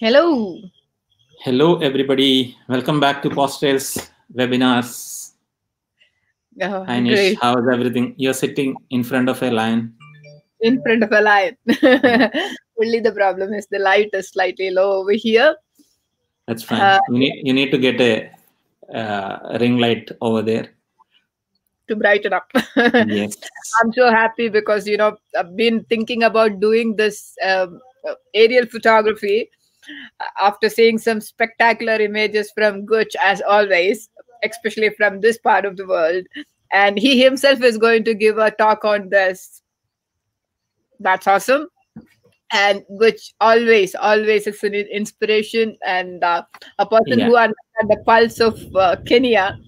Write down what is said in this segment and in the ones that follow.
Hello. Hello, everybody. Welcome back to Paws Trails webinars. Oh, Hi, Nish. great. How is everything? You're sitting in front of a lion. In front of a lion. Only the problem is the light is slightly low over here. That's fine. Uh, you need you need to get a uh, ring light over there. to brighten up. Yes. I'm so happy because you know I've been thinking about doing this um, aerial photography after seeing some spectacular images from Guch as always, especially from this part of the world. And he himself is going to give a talk on this. That's awesome. And Guch always, always is an inspiration and uh, a person Yeah. who understands the pulse of uh, Kenya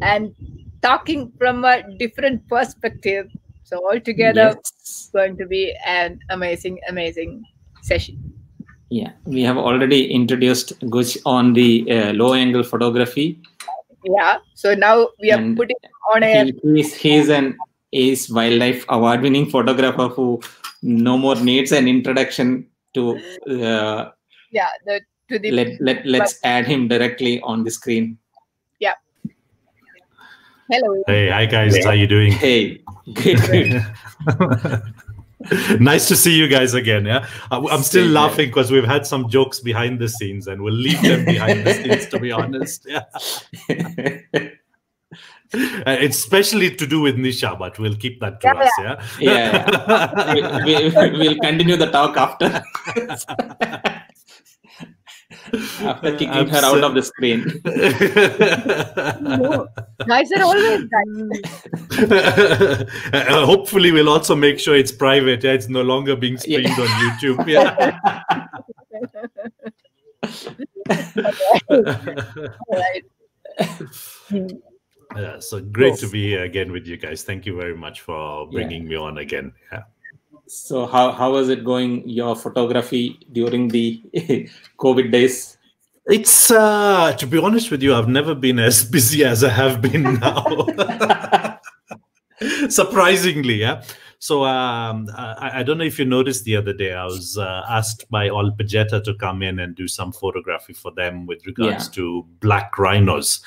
and talking from a different perspective. So altogether, Yes. it's going to be an amazing, amazing session. Yeah. We have already introduced Gush on the uh, low angle photography. Yeah. So now we are And putting on air. He, he's, he's an Ace Wildlife Award winning photographer who no more needs an introduction to uh, Yeah. The to the let, let let's add him directly on the screen. Yeah. Hello. Hey, hi guys, how you doing? Hey, good, good. nice to see you guys again. Yeah, I- I'm still Same laughing because we've had some jokes behind the scenes, and we'll leave them behind the scenes. To be honest, yeah, Uh, it's especially to do with Nisha, but we'll keep that to Yeah, us. Yeah, Yeah, we, we, we'll continue the talk after after kicking her out of the screen. No. Guys are always that. Uh, hopefully, we'll also make sure it's private. Yeah, it's no longer being streamed on YouTube. Yeah. Right. Yeah, so great to be here again with you guys. Thank you very much for bringing me on again. Yeah. So how how was it going your photography during the COVID days? It's uh to be honest with you, I've never been as busy as I have been now. Surprisingly, yeah. So um, I, I don't know if you noticed the other day, I was uh, asked by Ol Pejeta to come in and do some photography for them with regards Yeah. to black rhinos.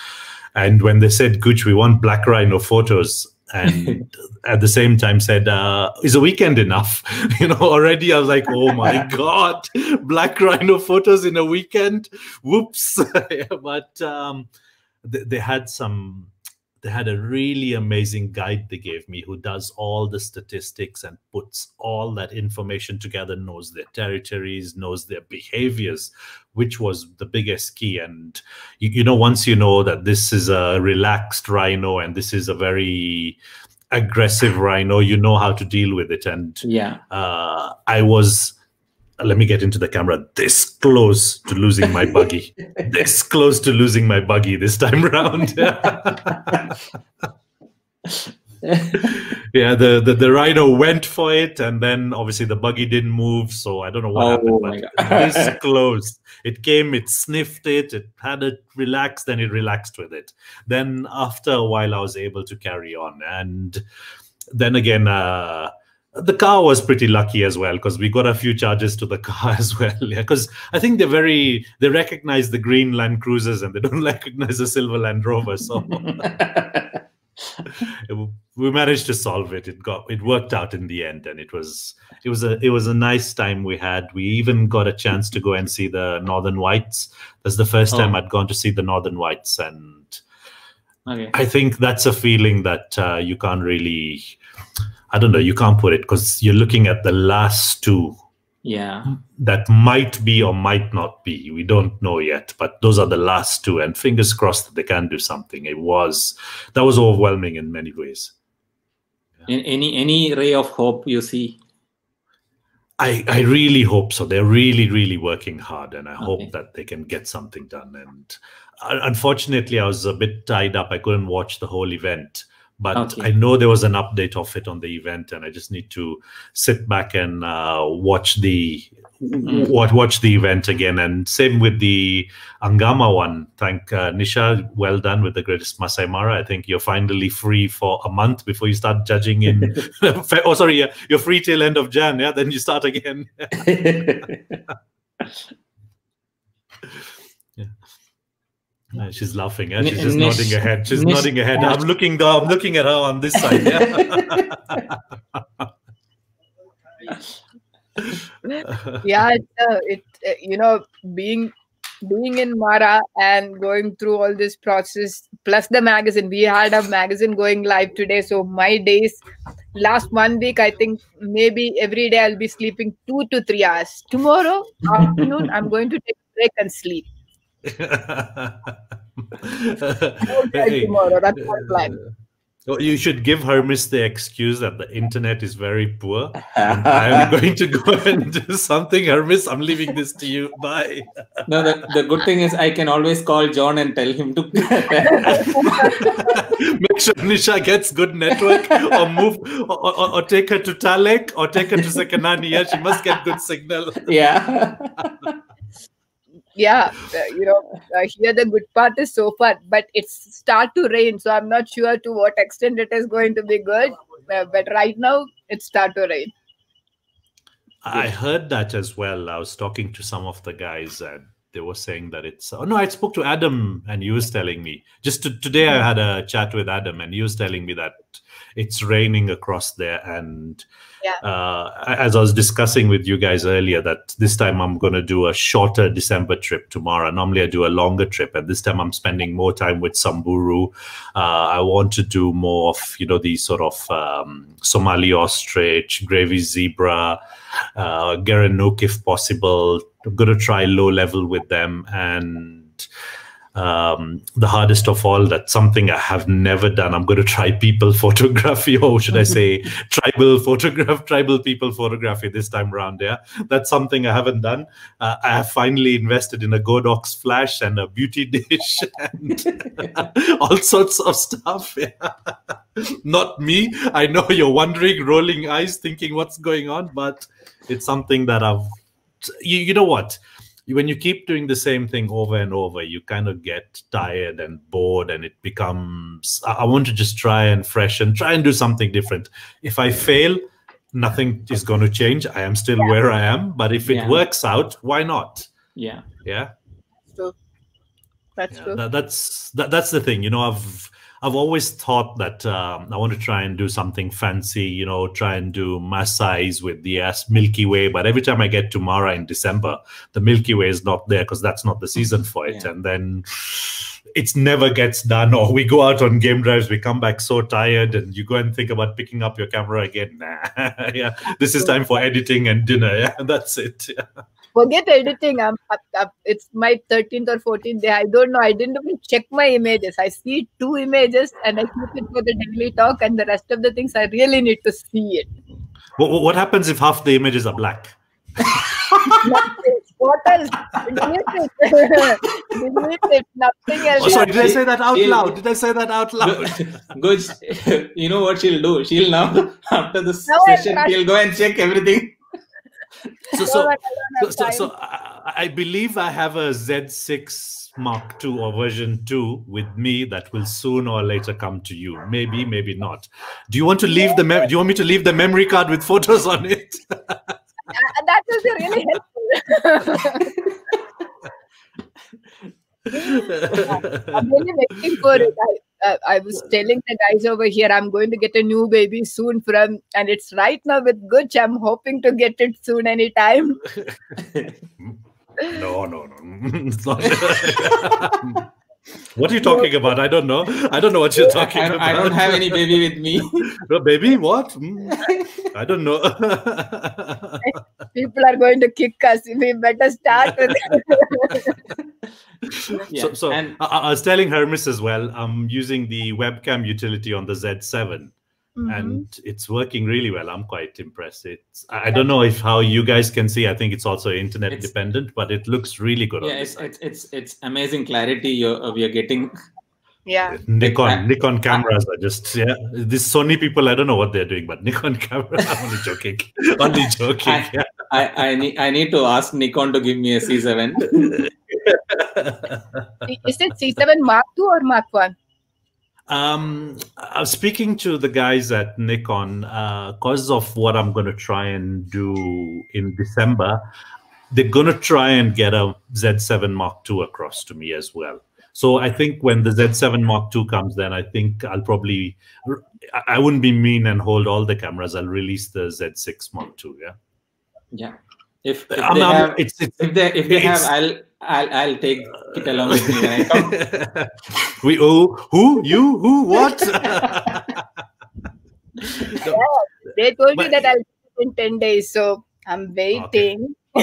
And when they said, Gooch, we want black rhino photos, and at the same time said, uh, is a weekend enough? You know, already I was like, oh my God, black rhino photos in a weekend? Whoops. but um, they, they had some they had a really amazing guide they gave me who does all the statistics and puts all that information together knows their territories knows their behaviors which was the biggest key and you, you know once you know that this is a relaxed rhino and this is a very aggressive rhino you know how to deal with it and Yeah. uh, i was let me get into the camera this close to losing my buggy. This close to losing my buggy this time around yeah the, the the rhino went for it and then obviously the buggy didn't move so i don't know what Oh happened but this close. It came it sniffed it it had it relaxed then it relaxed with it. Then after a while i was able to carry on and then again uh the car was pretty lucky as well because we got a few charges to the car as well yeah because i think they're very they recognize the green land cruisers and they don't recognize the silver land rover so it- we managed to solve it it got it worked out in the end and it was it was a it was a nice time we had we even got a chance to go and see the northern whites that's the first time Oh. i'd gone to see the northern whites and okay. i think that's a feeling that uh, you can't really i don't know you can't put it because you're looking at the last two Yeah. that might be or might not be. We don't know yet, but those are the last two, and fingers crossed that they can do something. It was that was overwhelming in many ways. A- Any any ray of hope you see? I, I really hope so. They're really, really working hard, and I Okay. hope that they can get something done. And uh, unfortunately, I was a bit tied up. I couldn't watch the whole event, but Okay. I know there was an update of it on the event, and I just need to sit back and uh, watch the Mm. watch watch the event again. And same with the Angama one. Thank uh, Nisha. Well done with the greatest Masai Mara. I think you're finally free for a month before you start judging in. Oh, sorry, yeah, you're free till end of Jan. Yeah, then you start again. She's laughing. Yeah? Ni- She's just Nish- nodding her head. She's Nish- nodding her head. I'm looking. I'm looking at her on this side. Yeah. yeah it, uh, it uh, you know being being in mara and going through all this process plus the magazine we had a magazine going live today so my days last one week i think maybe every day i'll be sleeping two to three hours tomorrow afternoon i'm going to take a break and sleep Hey, tomorrow that's my plan you should give Hermes the excuse that the internet is very poor. I'm going to go and do something. Hermes, I'm leaving this to you. Bye. no, the, the good thing is I can always call John and tell him to. Make sure Nisha gets good network or move or, or, or take her to Talek or take her to Sekanani. Yeah, she must get good signal. yeah. Yeah uh, you know uh, here the good part is so far but it's start to rain so i'm not sure to what extent it is going to be good uh, but right now it's start to rain. I heard that as well. I was talking to some of the guys and they were saying that it's oh no, I spoke to Adam and he was telling me just to, today I had a chat with Adam and he was telling me that it's raining across there and Yeah. uh, as I was discussing with you guys earlier that this time I'm going to do a shorter December trip tomorrow. Normally I do a longer trip and this time I'm spending more time with Samburu. Uh, I want to do more of you know these sort of um, Somali ostrich, Grevy zebra, uh, Gerenuk if possible. I'm going to try low level with them. And um, the hardest of all, that's something I have never done. I'm going to try people photography, or should I say, tribal photograph, tribal people photography this time around. Yeah, that's something I haven't done. Uh, I have finally invested in a Godox flash and a beauty dish and all sorts of stuff. Yeah. Not me. I know you're wondering, rolling eyes, thinking what's going on, but it's something that I've. You, you know what? When you keep doing the same thing over and over, you kind of get tired and bored, and it becomes. I I want to just try and fresh and try and do something different. If I fail, nothing is going to change. I am still where I am, but if it Yeah. works out, why not? Yeah. Yeah. so that's Yeah, true that, that's that, that's the thing you know i've i've always thought that um, i want to try and do something fancy you know try and do Maasai's with the uh, milky way but every time i get to mara in december the milky way is not there because that's not the season for it. Yeah. and then it's never gets done or we go out on game drives we come back so tired and you go and think about picking up your camera again. Nah yeah this is time for editing and dinner. Yeah that's it. Yeah. Forget editing i'm up, up. it's my 13th or 14th day i don't know i didn't even check my images i see two images and i keep it for the daily talk and the rest of the things i really need to see it what, what happens if half the images are black what else delete it delete it nothing else Oh, sorry, did I say that out She'll- loud? Did I say that out loud? Good. You know what she'll do? She'll now, after this Now I session, she'll go and check everything. So, so, I so, so, so I, I believe I have a Z6 Mark II or version 2 with me that will soon or later come to you. Maybe, maybe not. Do you want to leave the do you want me to leave the memory card with photos on it? Uh, that be really helpful. I'm really waiting for it. I, uh, I was telling the guys over here, I'm going to get a new baby soon from, and it's right now with Guch. I'm hoping to get it soon anytime. no, no, no. It's not. What are you talking about? I don't know. I don't know what you're talking I, don't- about. I don't have any baby with me. Oh, baby, what? Mm, I don't know. People are going to kick us. We better start with Yeah. So, so and I, I was telling Hermes as well. I'm using the webcam utility on the Z7, Mhm. and it's working really well. I'm quite impressed. It's I I don't know if how you guys can see. I think it's also internet It's- dependent, but it looks really good yeah, on it's, it's it's it's amazing clarity you're, uh, we are getting. yeah. Nikon Nikon cameras are just yeah. These Sony people, I don't know what they're doing, but Nikon camera. I'm only joking. only joking. I- yeah. I, I need I need to ask Nikon to give me a Z7. Is it Z7 Mark II or Mark 1? Um, I was speaking to the guys at Nikon uh because of what I'm going to try and do in December. they're going to try and get a Z7 Mark II across to me as well. So I think when the Z7 Mark II comes, then I think I'll probably I wouldn't be mean and hold all the cameras. I'll release the Z6 Mark II. Yeah. Yeah. If, if they um, have, it's, it's, if they if they have, I'll I'll I'll take it along with me when I come. we oh who you who what? They told me that I'll do it in 10 days, so I'm waiting.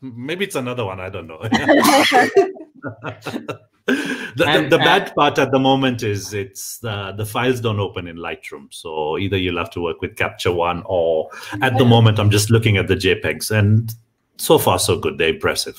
Maybe it's another one. I don't know. the, And, the, the uh, bad part at the moment is it's the the files don't open in Lightroom. So either you'll have to work with Capture One, or at the moment I'm just looking at the JPEGs, and so far so good. They're impressive.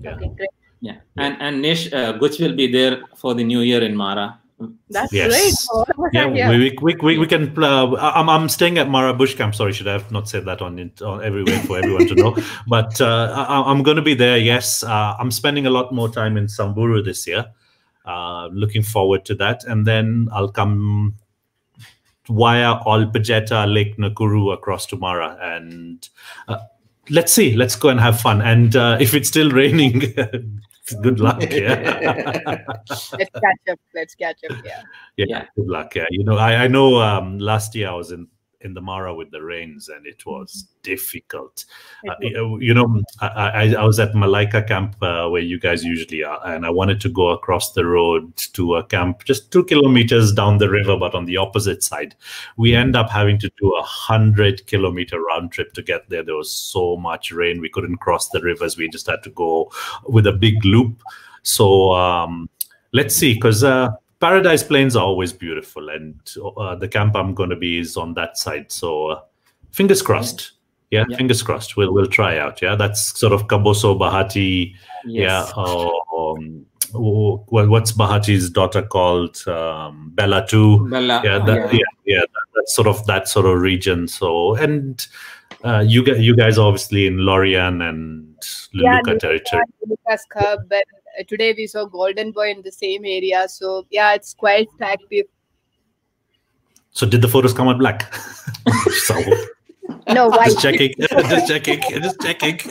Yeah. Okay, great. Yeah, and and Nish, uh, Guch will be there for the new year in Mara. That's Yes. great. Yeah, yeah. We, we, we, we can. Uh, I'm, I'm staying at Mara Bush Camp. Sorry, should I have not said that on, it- on everywhere for everyone to know? But uh, I, I'm going to be there. Yes, uh, I'm spending a lot more time in Samburu this year. Uh, looking forward to that, and then I'll come via Ol Pejeta, Lake Nakuru across to Mara, and uh, let's see. Let's go and have fun. And uh, if it's still raining, good luck. Yeah. Let's catch up. Let's catch up. Yeah. yeah, Yeah. good luck yeah you know i, I know um, last year i was in in the mara with the rains and it was difficult. Uh, you know I, I, I was at malaika camp uh, where you guys usually are and i wanted to go across the road to a camp just two kilometers down the river but on the opposite side. We end up having to do a hundred kilometer round trip to get there. There was so much rain we couldn't cross the rivers. We just had to go with a big loop. So um, let's see because uh, paradise plains are always beautiful and uh, the camp i'm going to be is on that side so uh, fingers crossed yeah, Yeah. fingers crossed we'll we'll try out yeah that's sort of kaboso bahati Yes. yeah or um, wh- what- what's bahati's daughter called um, bella too Bella, yeah, that, yeah, yeah, that, that's sort of that sort of region. So, and uh, you guys, you guys, obviously in Lorient and Yeah, territory. Lucas Cub, and today we saw Golden Boy in the same area. So yeah, it's quite active. So, did the photos come out black? so, No, why? just checking, just checking, just checking.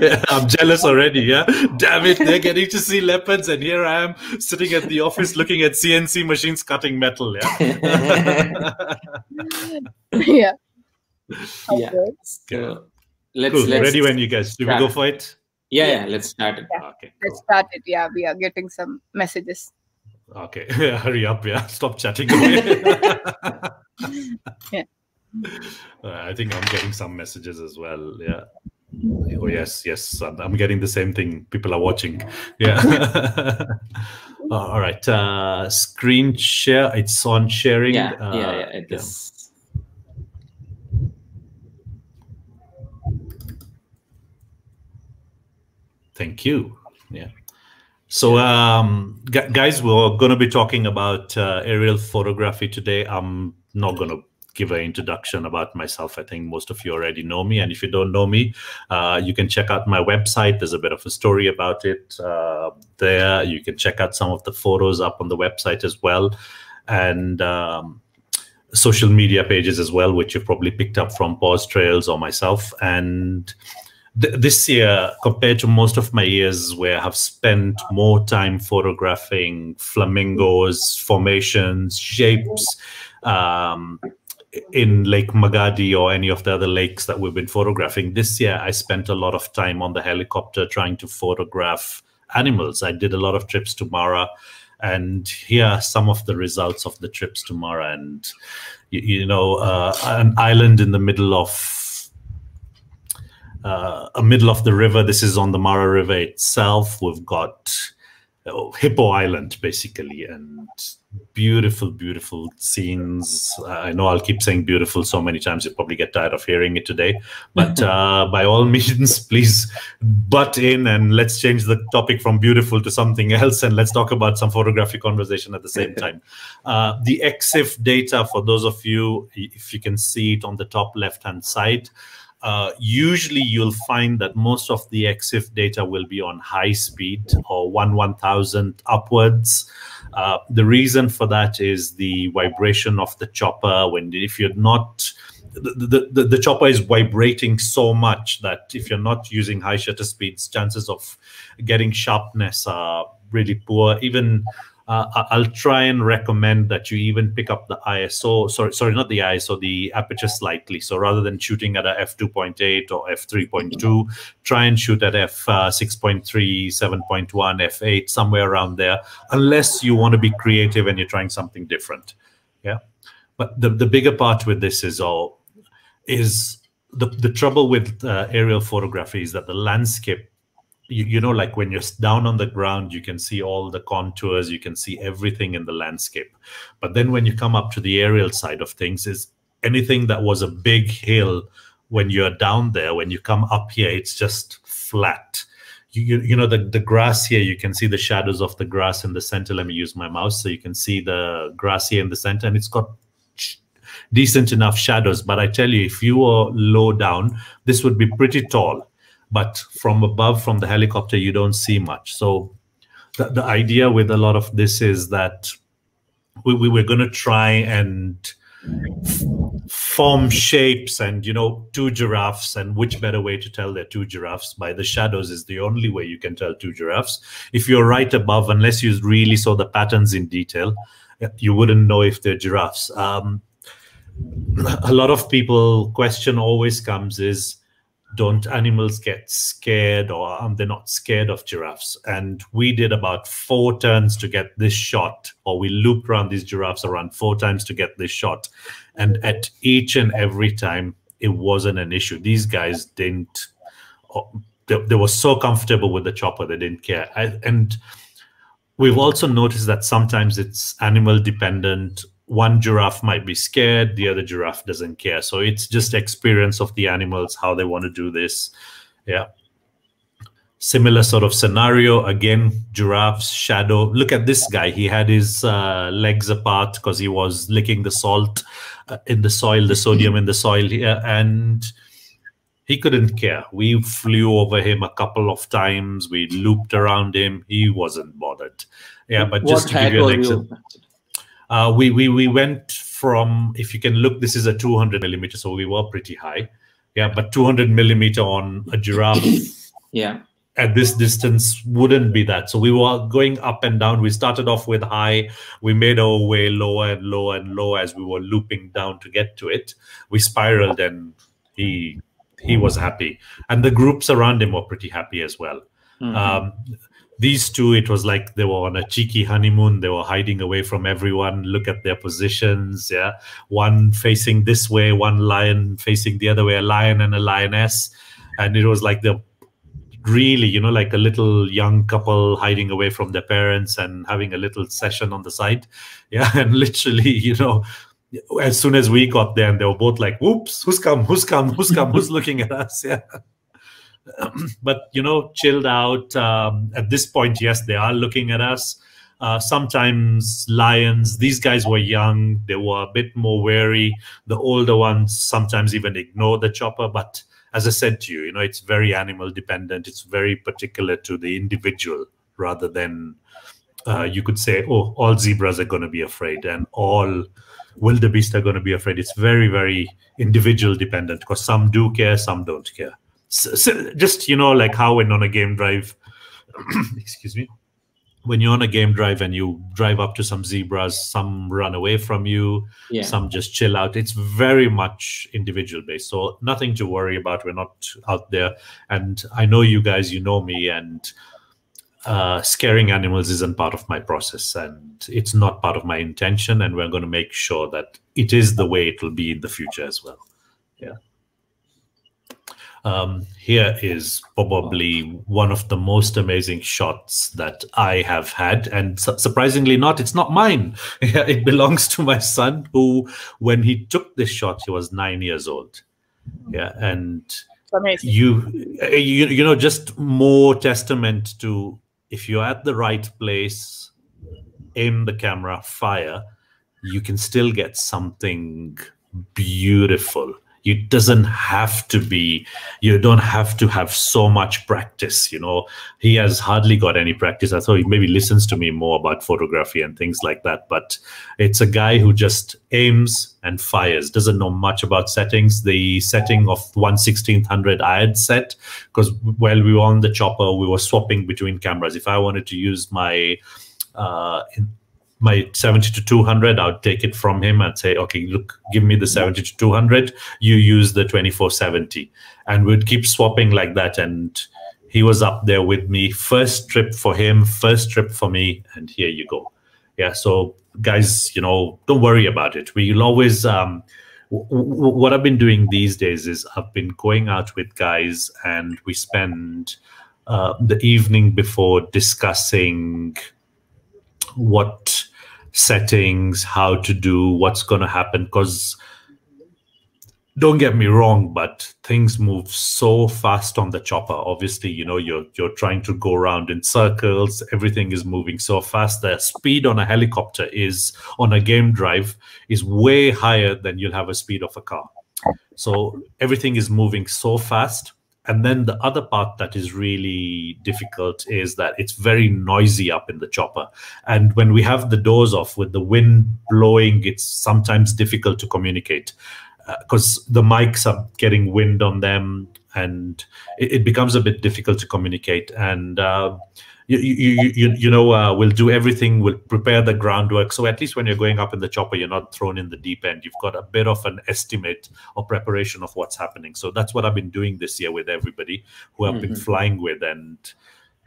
Yeah, I'm jealous already. Yeah, damn it, they're getting to see leopards, and here I am sitting at the office looking at CNC machines cutting metal. Yeah. yeah. yeah. Okay. So let's cool. let's Ready when you guys? Do we go for it? Yeah yeah let's start it. Yeah. Okay. Let's start it. Yeah, we are getting some messages. Okay, hurry up, yeah. Stop chatting away. Yeah. Uh, I think I'm getting some messages as well. Yeah. Oh yes, yes. I'm, getting the same thing. People are watching. Yeah. All right. Uh, screen share. It's on sharing. Yeah Uh, yeah yeah. It is. Thank you. Yeah. So, um, guys, we're going to be talking about uh, aerial photography today. I'm not going to give an introduction about myself. I think most of you already know me. And if you don't know me, uh, you can check out my website. There's a bit of a story about it uh, there. You can check out some of the photos up on the website as well. And um, social media pages as well, which you've probably picked up from Paws Trails or myself. And th- this year, compared to most of my years where I have spent more time photographing flamingos, formations, shapes, um, in Lake Magadi or any of the other lakes that we've been photographing. This year, I spent a lot of time on the helicopter trying to photograph animals. I did a lot of trips to Mara, and here are some of the results of the trips to Mara. And you, you know, uh, an island in the middle of uh, a middle of the river. This is on the Mara River itself. We've got uh, Hippo Island, basically, and beautiful, beautiful scenes. Uh, I know I'll keep saying beautiful so many times, you'll probably get tired of hearing it today. But uh, by all means, please butt in and let's change the topic from beautiful to something else and let's talk about some photographic conversation at the same time. Uh, the EXIF data, for those of you, if you can see it on the top left hand side, uh, usually you'll find that most of the EXIF data will be on high speed or 1 1000 upwards. Uh, the reason for that is the vibration of the chopper. When if you're not the, the, the chopper is vibrating so much that if you're not using high shutter speeds, chances of getting sharpness are really poor. Even uh, I'll try and recommend that you even pick up the ISO. Sorry, sorry, not the ISO, the aperture slightly. So rather than shooting at a f2.8 or f3.2, try and shoot at f6.3, 7.1, f8, somewhere around there, unless you want to be creative and you're trying something different. Yeah. But the, the bigger part with this is all is the, the trouble with uh, aerial photography is that the landscape you, you know like when you're down on the ground you can see all the contours you can see everything in the landscape. But then when you come up to the aerial side of things is anything that was a big hill when you're down there when you come up here it's just flat. You, you, you know the, the grass here you can see the shadows of the grass in the center. Let me use my mouse so you can see the grass here in the center and it's got decent enough shadows. But i tell you if you were low down this would be pretty tall but from above from the helicopter you don't see much. So the, the idea with a lot of this is that we, we we're going to try and form shapes and you know two giraffes and which better way to tell they're two giraffes by the shadows is the only way you can tell two giraffes. If you're right above unless you really saw the patterns in detail you wouldn't know if they're giraffes. Um, a lot of people question always comes is don't animals get scared or um, they're not scared of giraffes? And we did about four turns to get this shot or we looped around these giraffes around four times to get this shot. And at each and every time it wasn't an issue. These guys didn't oh, they, they were so comfortable with the chopper they didn't care. I, and we've also noticed that sometimes it's animal dependent one giraffe might be scared the other giraffe doesn't care. So it's just experience of the animals how they want to do this. Yeah. Similar sort of scenario again giraffes shadow. Look at this guy he had his uh, legs apart because he was licking the salt uh, in the soil the sodium in the soil here and he couldn't care. We flew over him a couple of times we looped around him he wasn't bothered. Yeah but just what to give you an example uh, we, we we went from if you can look this is a 200 millimeter so we were pretty high. Yeah but 200 millimeter on a giraffe yeah. at this distance wouldn't be that. So we were going up and down. We started off with high. We made our way lower and lower and lower as we were looping down to get to it. We spiraled and he he was happy. And the groups around him were pretty happy as well. Mhm. um, these two it was like they were on a cheeky honeymoon. They were hiding away from everyone. Look at their positions yeah. One facing this way one lion facing the other way a lion and a lioness. And it was like the really you know like a little young couple hiding away from their parents and having a little session on the side. Yeah and literally you know as soon as we got there and they were both like whoops who's come? Who's come? Who's come? Who's looking at us? Yeah but you know chilled out um, at this point yes they are looking at us. Uh, sometimes lions these guys were young they were a bit more wary. The older ones sometimes even ignore the chopper but as i said to you you know it's very animal dependent. It's very particular to the individual rather than uh, you could say oh all zebras are going to be afraid and all wildebeest are going to be afraid. It's very very individual dependent because some do care some don't care so, so just you know like how when on a game drive excuse me when you're on a game drive and you drive up to some zebras some run away from you yeah. some just chill out it's very much individual based. So nothing to worry about. We're not out there. And i know you guys you know me and uh, scaring animals isn't part of my process and it's not part of my intention and we're going to make sure that it is the way it will be in the future as well. Yeah um, here is probably one of the most amazing shots that I have had, and su- surprisingly, not it's not mine. It belongs to my son, who, when he took this shot, he was nine years old. Yeah, and amazing. you, you, you know, just more testament to if you're at the right place, aim the camera, fire, you can still get something beautiful it doesn't have to be you don't have to have so much practice you know. He has hardly got any practice. I thought he maybe listens to me more about photography and things like that but it's a guy who just aims and fires. Doesn't know much about settings. The setting of 1 1600 i had set because while we were on the chopper we were swapping between cameras. If i wanted to use my uh, my 70 to 200 i would take it from him and say okay look give me the 70 to 200 you use the 2470 and we'd keep swapping like that. And he was up there with me. First trip for him first trip for me and here you go. Yeah so guys you know don't worry about it. We'll always um, what I've been doing these days is I've been going out with guys and we spend uh, the evening before discussing what settings, how to do, what's going to happen. Because don't get me wrong, but things move so fast on the chopper. Obviously, you know you're you're trying to go around in circles. Everything is moving so fast. The speed on a helicopter is on a game drive is way higher than you'll have a speed of a car. So everything is moving so fast and then the other part that is really difficult is that it's very noisy up in the chopper. And when we have the doors off with the wind blowing it's sometimes difficult to communicate because uh, the mics are getting wind on them and it, it, becomes a bit difficult to communicate. And uh, you, you, you, you know, uh, we'll do everything. We'll prepare the groundwork. So at least when you're going up in the chopper, you're not thrown in the deep end. You've got a bit of an estimate or preparation of what's happening. So that's what I've been doing this year with everybody who I've mm-hmm. been flying with. And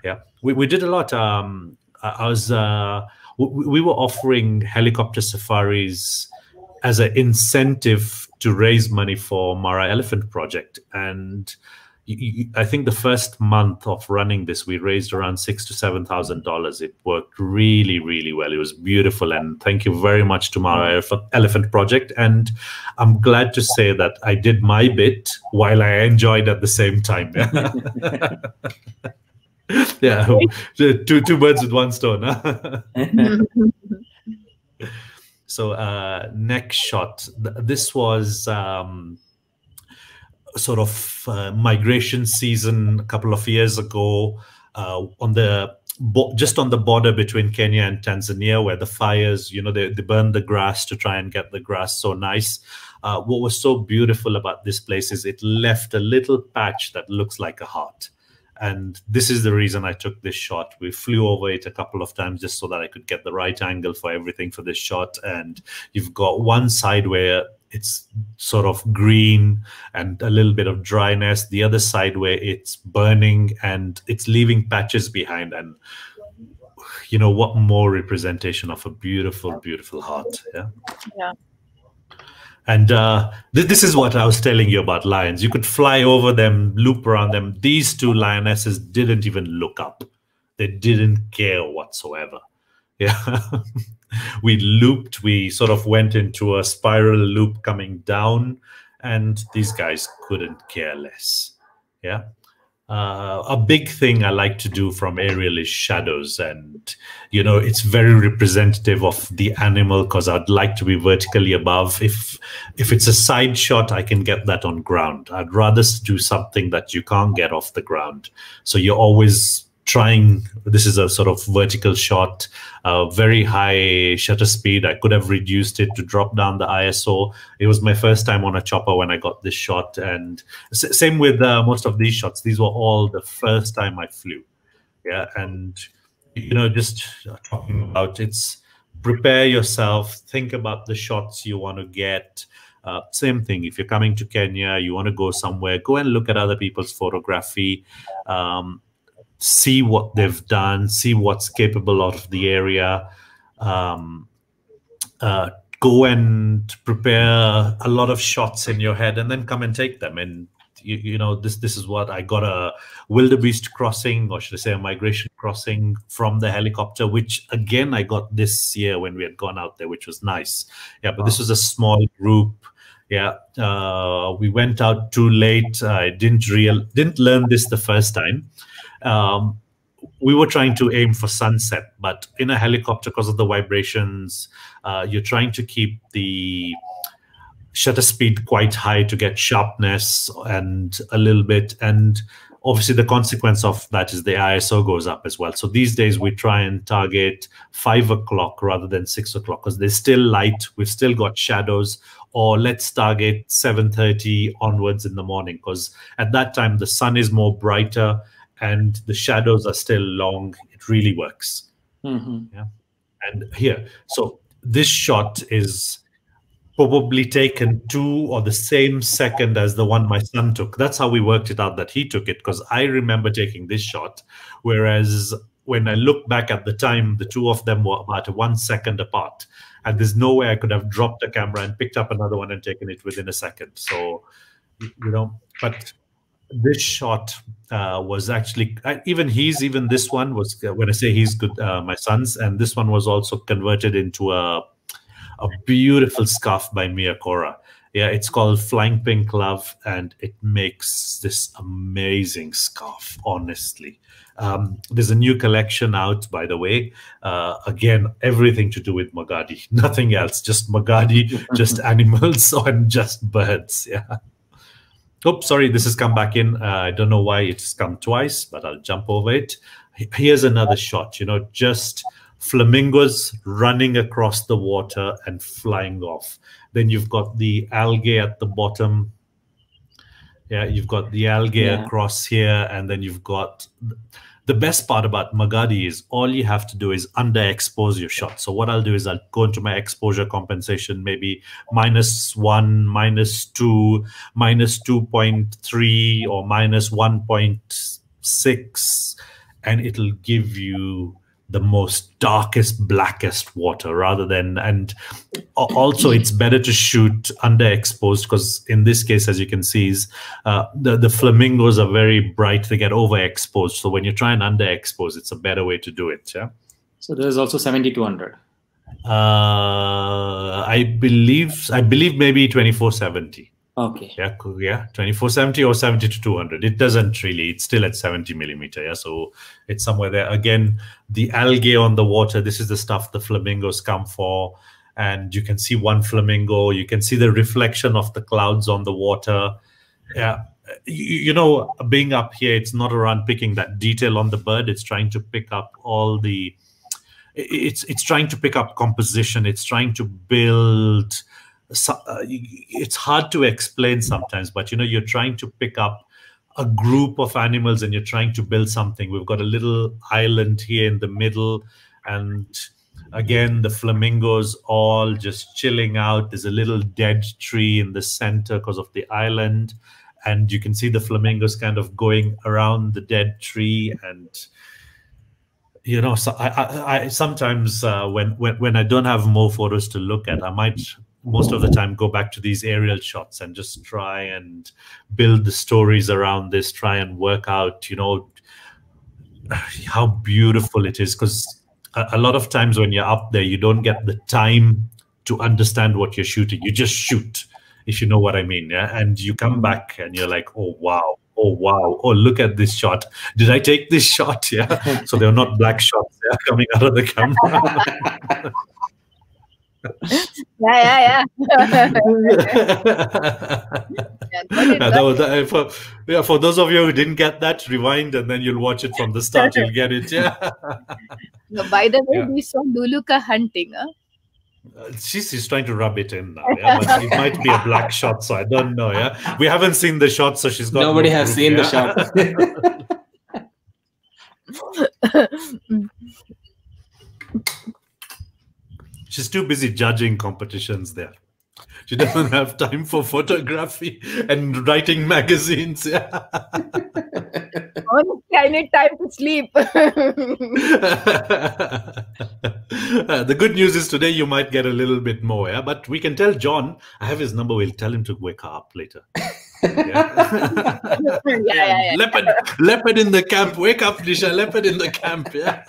yeah, we, we did a lot. Um, I was, uh, we, we were offering helicopter safaris as an incentive to raise money for Mara Elephant Project. And I think the first month of running this, we raised around six to seven thousand dollars. It worked really, really well. It was beautiful, and thank you very much to Mara Elephant Project. And I'm glad to say that I did my bit while I enjoyed at the same time. yeah, two two birds with one stone. so uh, next shot. This was. Um, sort of uh, migration season a couple of years ago uh, on the just on the border between Kenya and Tanzania, where the fires, you know, they, they burn the grass to try and get the grass so nice. Uh, what was so beautiful about this place is it left a little patch that looks like a heart. And this is the reason I took this shot. We flew over it a couple of times just so that I could get the right angle for everything for this shot. And you've got one side where it's sort of green and a little bit of dryness the other side where it's burning and it's leaving patches behind and you know what more representation of a beautiful beautiful heart yeah yeah and uh, th- this is what I was telling you about lions. You could fly over them, loop around them. These two lionesses didn't even look up. They didn't care whatsoever. Yeah. we looped, we sort of went into a spiral loop coming down, and these guys couldn't care less. Yeah. Uh, a big thing I like to do from aerial is shadows, and you know it's very representative of the animal because I'd like to be vertically above. If if it's a side shot, I can get that on ground. I'd rather do something that you can't get off the ground. So you're always trying this is a sort of vertical shot uh, very high shutter speed. I could have reduced it to drop down the iso it was my first time on a chopper when i got this shot and same with uh, most of these shots. These were all the first time i flew. Yeah and you know just talking about it's prepare yourself think about the shots you want to get. Uh, same thing if you're coming to kenya you want to go somewhere go and look at other people's photography. Um, see what they've done, see what's capable out of the area, um, uh, go and prepare a lot of shots in your head, and then come and take them. And you, you, know, this this is what I got a wildebeest crossing, or should I say, a migration crossing from the helicopter, which again I got this year when we had gone out there, which was nice. Yeah, but wow. this was a small group yeah uh, we went out too late i didn't real didn't learn this the first time um, we were trying to aim for sunset, but in a helicopter, because of the vibrations, uh, you're trying to keep the shutter speed quite high to get sharpness and a little bit and obviously the consequence of that is the iso goes up as well. So these days we try and target five o'clock rather than six o'clock because there's still light we've still got shadows or let's target 7.30 onwards in the morning because at that time the sun is more brighter and the shadows are still long. It really works. Mhm. and here so this shot is probably taken two or the same second as the one my son took. That's how we worked it out that he took it because i remember taking this shot. Whereas when i look back at the time the two of them were about one second apart and there's no way i could have dropped the camera and picked up another one and taken it within a second. So you know but this shot uh, was actually uh, even he's even this one was when I say he's good, uh, my sons, and this one was also converted into a a beautiful scarf by Mia Miyakora. Yeah, it's called Flying Pink Love, and it makes this amazing scarf. Honestly, um, there's a new collection out, by the way. Uh, again, everything to do with Magadi, nothing else. Just Magadi, just animals, and just birds. Yeah. Oh, sorry, this has come back in. Uh, I don't know why it's come twice, but I'll jump over it. Here's another shot, you know, just flamingos running across the water and flying off. Then you've got the algae at the bottom. Yeah, you've got the algae Yeah. across here, and then you've got the best part about Magadi is all you have to do is underexpose your shot. So what I'll do is I'll go into my exposure compensation, maybe minus one, minus two, minus 2.3 or minus 1.6 and it'll give you the most darkest blackest water rather than and also it's better to shoot underexposed because in this case as you can see is uh, the, the flamingos are very bright they get overexposed. So when you try and underexpose it's a better way to do it yeah? So there's also 7200. uh i believe i believe maybe 2470 Okay. yeah yeah. 2470 or 70 to 200 it doesn't really it's still at 70 millimeter yeah so it's somewhere there. Again the algae on the water this is the stuff the flamingos come for and you can see one flamingo you can see the reflection of the clouds on the water. Yeah you, you know being up here it's not around picking that detail on the bird it's trying to pick up all the it's it's trying to pick up composition it's trying to build uh, it's hard to explain sometimes but you know you're trying to pick up a group of animals and you're trying to build something. We've got a little island here in the middle and again the flamingos all just chilling out. There's a little dead tree in the center because of the island and you can see the flamingos kind of going around the dead tree and you know so i i, I sometimes uh, when, when when i don't have more photos to look at i might most of the time go back to these aerial shots and just try and build the stories around this try and work out you know how beautiful it is. Because a, lot of times when you're up there you don't get the time to understand what you're shooting. You just shoot if you know what i mean yeah? And you come mm-hmm. back and you're like oh wow. Oh wow. Oh look at this shot. Did i take this shot? Yeah? So they're not black shots they're coming out of the camera Yeah, yeah, yeah. yeah got it, got that was- uh, for, yeah, for those of you who didn't get that, rewind and then you'll watch it from the start. You'll get it. Yeah. No, by the way, Yeah. we saw Luluka hunting. Huh? Uh, She's, she's trying to rub it in now. Yeah, but it might be a black shot, so I don't know. Yeah, we haven't seen the shot, so she's got. no Nobody has proof, seen the shot. She's too busy judging competitions there. She doesn't have time for photography and writing magazines. Honestly, I need time to sleep. The good news is today you might get a little bit more, yeah. But we can tell John. I have his number. We'll tell him to wake up later. Yeah. yeah, yeah, yeah. leopard, leopard in the camp. Wake up, Nisha. Leopard in the camp. Yeah.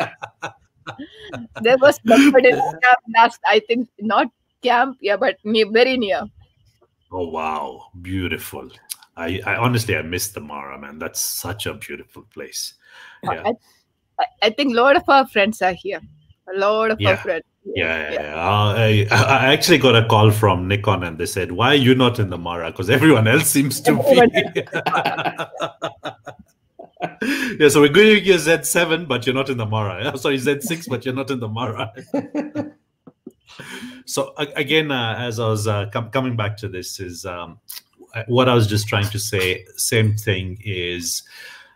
There was in camp last, I think, not camp, yeah, but near, very near. Oh wow, beautiful. I, I honestly I miss the Mara man. That's such a beautiful place. Yeah. I, I- think a lot of our friends are here. A lot of Yeah. our friends. Yeah, yeah, yeah. Uh, I, I actually got a call from Nikon and they said, Why are you not in the Mara? Because everyone else seems to be. yeah, so we're going to use Z7, but you're not in the Mara. Yeah? Sorry, Z6, but you're not in the Mara. so, again, uh, as I was uh, com- coming back to this, is um, what I was just trying to say, same thing is.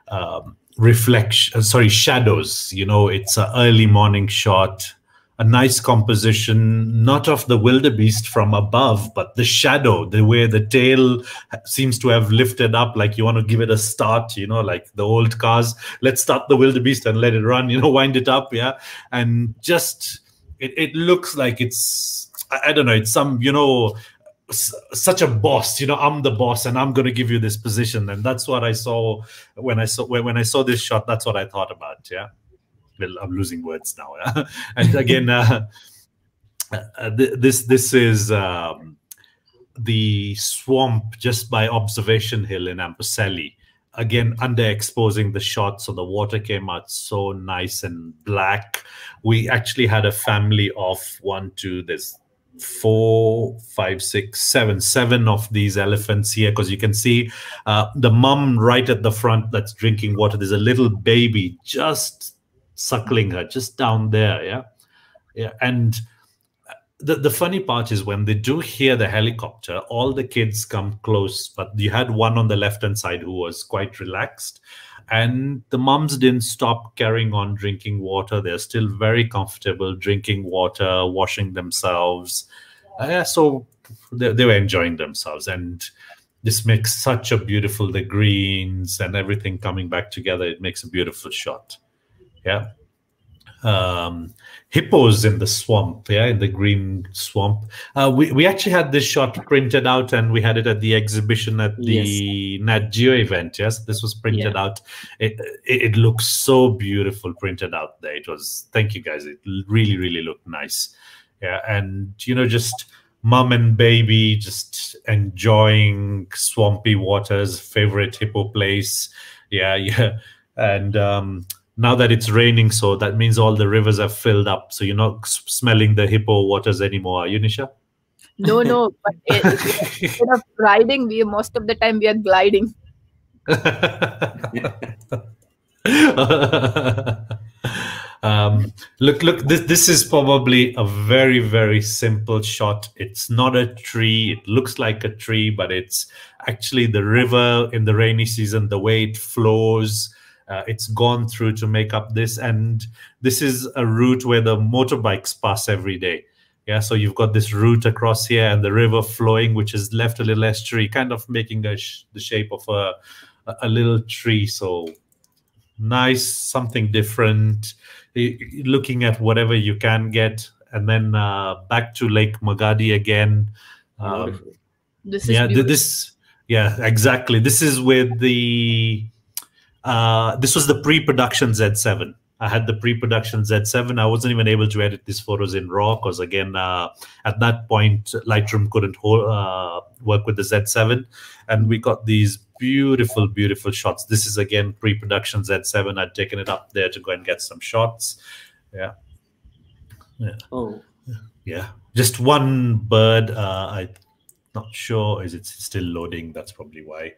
Um, reflection sorry shadows you know it's an early morning shot a nice composition, not of the wildebeest from above, but the shadow, the way the tail seems to have lifted up, like you want to give it a start, you know, like the old cars. Let's start the wildebeest and let it run, you know, wind it up, yeah. And just it, it looks like it's I don't know, it's some, you know, such a boss you know i'm the boss and i'm going to give you this position and that's what i saw when i saw when i saw this shot that's what i thought about yeah well, I'm losing words now. Yeah? and again, uh, uh, this this is um, the swamp just by Observation Hill in Amboseli. Again, underexposing the shot, so the water came out so nice and black. We actually had a family of one, two, there's four, five, six, seven, seven of these elephants here because you can see uh, the mum right at the front that's drinking water. There's a little baby just suckling her just down there yeah? Yeah and the, the funny part is when they do hear the helicopter all the kids come close but you had one on the left hand side who was quite relaxed and the moms didn't stop carrying on drinking water. They're still very comfortable drinking water washing themselves. Uh, so they, they were enjoying themselves and this makes such a beautiful the greens and everything coming back together it makes a beautiful shot yeah um, hippos in the swamp, yeah, in the green swamp. Uh, we we actually had this shot printed out, and we had it at the exhibition at the yes. Nat Geo event. Yes, this was printed yeah. out. It, it, it looks so beautiful printed out there. It was. Thank you guys. It really really looked nice. Yeah, and you know just mom and baby just enjoying swampy waters. Favorite hippo place. Yeah, yeah, and. um now that it's raining so that means all the rivers are filled up. So you're not smelling the hippo waters anymore are you nisha? No no but it, instead of riding we most of the time we are gliding. Um, look look this this is probably a very very simple shot. It's not a tree. It looks like a tree but it's actually the river in the rainy season the way it flows uh, it's gone through to make up this and this is a route where the motorbikes pass every day. Yeah so you've got this route across here and the river flowing which is left a little estuary kind of making a sh the shape of a a little tree. So nice something different looking at whatever you can get. And then uh, back to lake magadi again. Um, this yeah this yeah exactly. This is where the uh, this was the pre-production Z7. I had the pre-production Z7. I wasn't even able to edit these photos in RAW because, again, uh, at that point, Lightroom couldn't hold, uh, work with the Z7, and we got these beautiful, beautiful shots. This is again pre-production Z7. I'd taken it up there to go and get some shots. Yeah. Yeah. Oh. Yeah. Just one bird. Uh, I'm not sure. Is it still loading? That's probably why.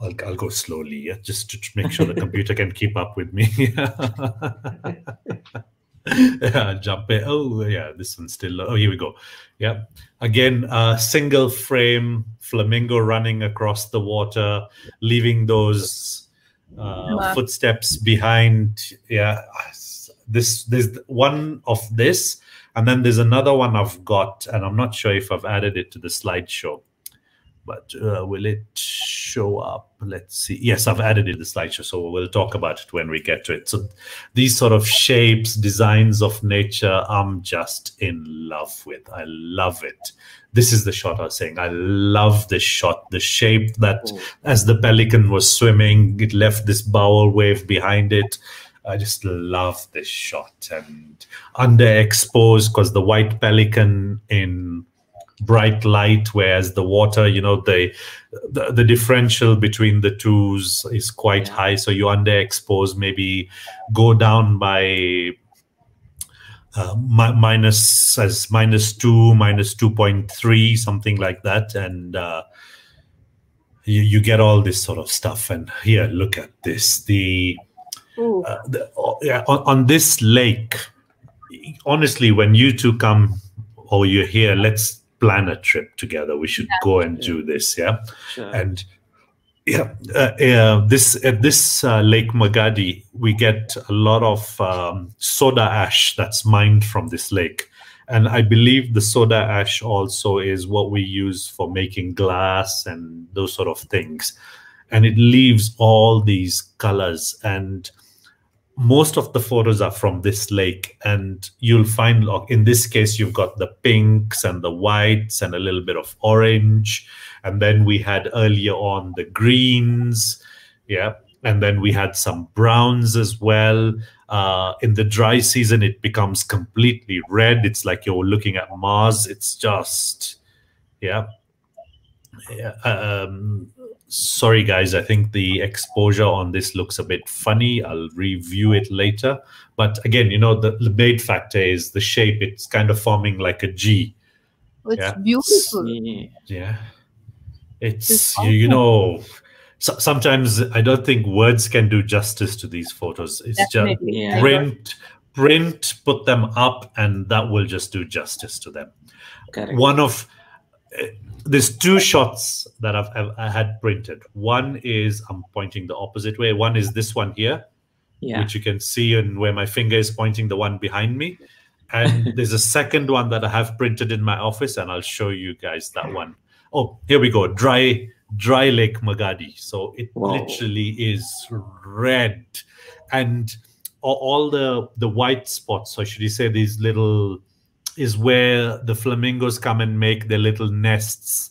I'll, I'll go slowly, yeah, just to make sure the computer can keep up with me. yeah, jump it. Oh, yeah, this one's still. Oh, here we go. Yeah, again, uh, single frame flamingo running across the water, leaving those uh, footsteps behind. Yeah, this there's one of this, and then there's another one I've got, and I'm not sure if I've added it to the slideshow but uh, will it show up? Let's see. Yes, I've added it to the slideshow, so we'll talk about it when we get to it. So these sort of shapes, designs of nature, I'm just in love with. I love it. This is the shot I was saying. I love this shot. The shape that, oh. as the pelican was swimming, it left this bowl wave behind it. I just love this shot and underexposed because the white pelican in bright light whereas the water you know the the, the differential between the twos is quite high so you underexpose maybe go down by uh, mi- minus as minus two, minus two point three, something like that, and uh, you, you get all this sort of stuff. And here, look at this. The, uh, the yeah, on, on this lake. Honestly, when you two come or you're here, let's plan a trip together. We should go and do this. Yeah Sure. and yeah, uh, uh, this at this uh, Lake Magadi, we get a lot of um, soda ash that's mined from this lake, and I believe the soda ash also is what we use for making glass and those sort of things, and it leaves all these colors and most of the photos are from this lake and you'll find in this case you've got the pinks and the whites and a little bit of orange and then we had earlier on the greens yeah and then we had some browns as well. Uh, in the dry season it becomes completely red. It's like you're looking at mars. It's just yeah yeah um, sorry guys i think the exposure on this looks a bit funny i'll review it later but again you know the, the bait factor is the shape it's kind of forming like a g It's yeah. beautiful. Yeah. yeah it's It's you, you know so, sometimes i don't think words can do justice to these photos it's just Yeah. Print print put them up and that will just do justice to them Correct. one of uh, there's two shots that I've, I've I had printed. One is I'm pointing the opposite way. One is this one here, yeah. which you can see and where my finger is pointing the one behind me. And there's a second one that I have printed in my office, and I'll show you guys that one. Oh, here we go. Dry dry lake Magadi. So it Wow. literally is red. And all the the white spots, or should you say these little is where the flamingos come and make their little nests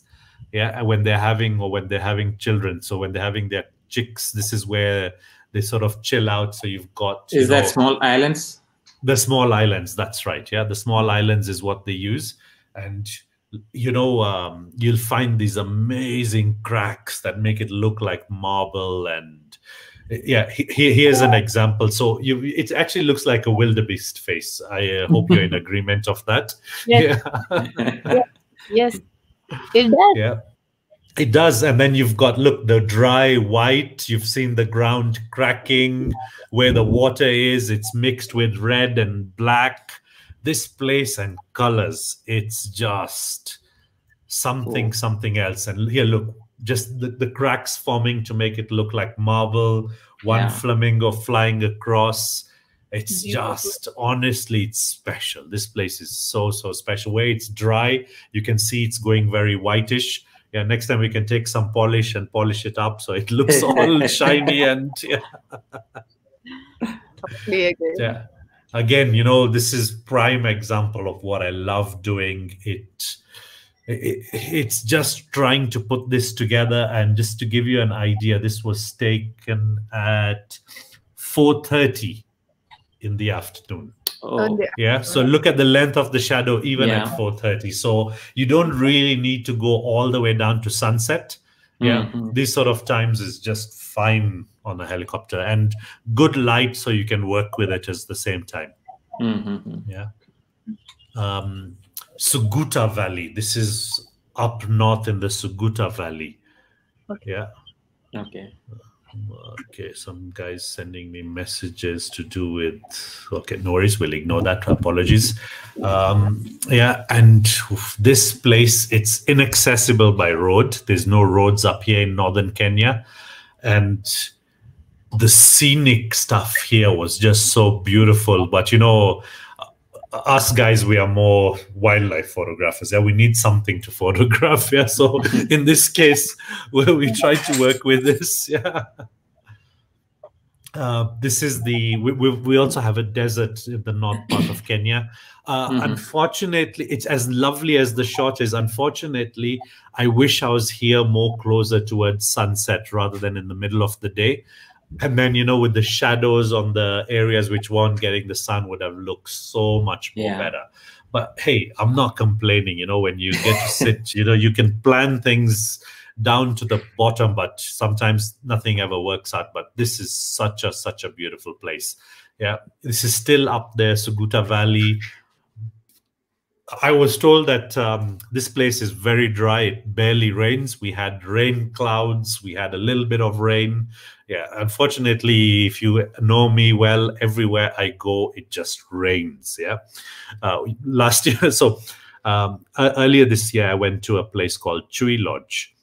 yeah when they're having or when they're having children. So when they're having their chicks this is where they sort of chill out. So you've got you Is that know, small islands? the small islands that's right yeah. The small islands is what they use. And you know um, you'll find these amazing cracks that make it look like marble and yeah he, he- here's an example. So you it actually looks like a wildebeest face. I uh, hope you're in agreement of that. Yes. yeah. Yes, it does. yeah. It does and then you've got look the dry white. You've seen the ground cracking where the water is. It's mixed with red and black. This place and colors it's just something Cool. something else. And here look just the, the cracks forming to make it look like marble one Yeah. flamingo flying across. It's Beautiful. just honestly it's special. This place is so so special. Where it's dry you can see it's going very whitish. Yeah next time we can take some polish and polish it up so it looks all shiny and yeah, Totally agree. yeah. Again you know this is prime example of what i love doing. It, it it's just trying to put this together and just to give you an idea this was taken at 4.30 in the afternoon oh, yeah. yeah so look at the length of the shadow even Yeah. at 4.30 so you don't really need to go all the way down to sunset yeah Mhm. these sort of times is just fine on a helicopter and good light so you can work with it at the same time Mhm. yeah um suguta valley this is up north in the suguta valley yeah Okay. Okay, some guys sending me messages to do with. Okay, no worries. We'll ignore that. Apologies. Um, yeah, and this place it's inaccessible by road. There's no roads up here in northern Kenya, and the scenic stuff here was just so beautiful. But you know, us guys, we are more wildlife photographers. Yeah, we need something to photograph. Yeah, so in this case, where we try to work with this, yeah. Uh, this is the we, we, we also have a desert in the north part of Kenya. Uh, Mhm. Unfortunately, it's as lovely as the shot is. Unfortunately, I wish I was here more closer towards sunset rather than in the middle of the day. And then you know, with the shadows on the areas which weren't getting the sun, would have looked so much more Yeah. better. But hey, I'm not complaining. You know, when you get to sit, you know, you can plan things down to the bottom, but sometimes nothing ever works out. But this is such a such a beautiful place. Yeah, this is still up there, Suguta Valley. I was told that um, this place is very dry. It barely rains. We had rain clouds. We had a little bit of rain. Yeah, unfortunately, if you know me well, everywhere I go, it just rains. Yeah. Uh, last year, so um, earlier this year, I went to a place called Chui Lodge.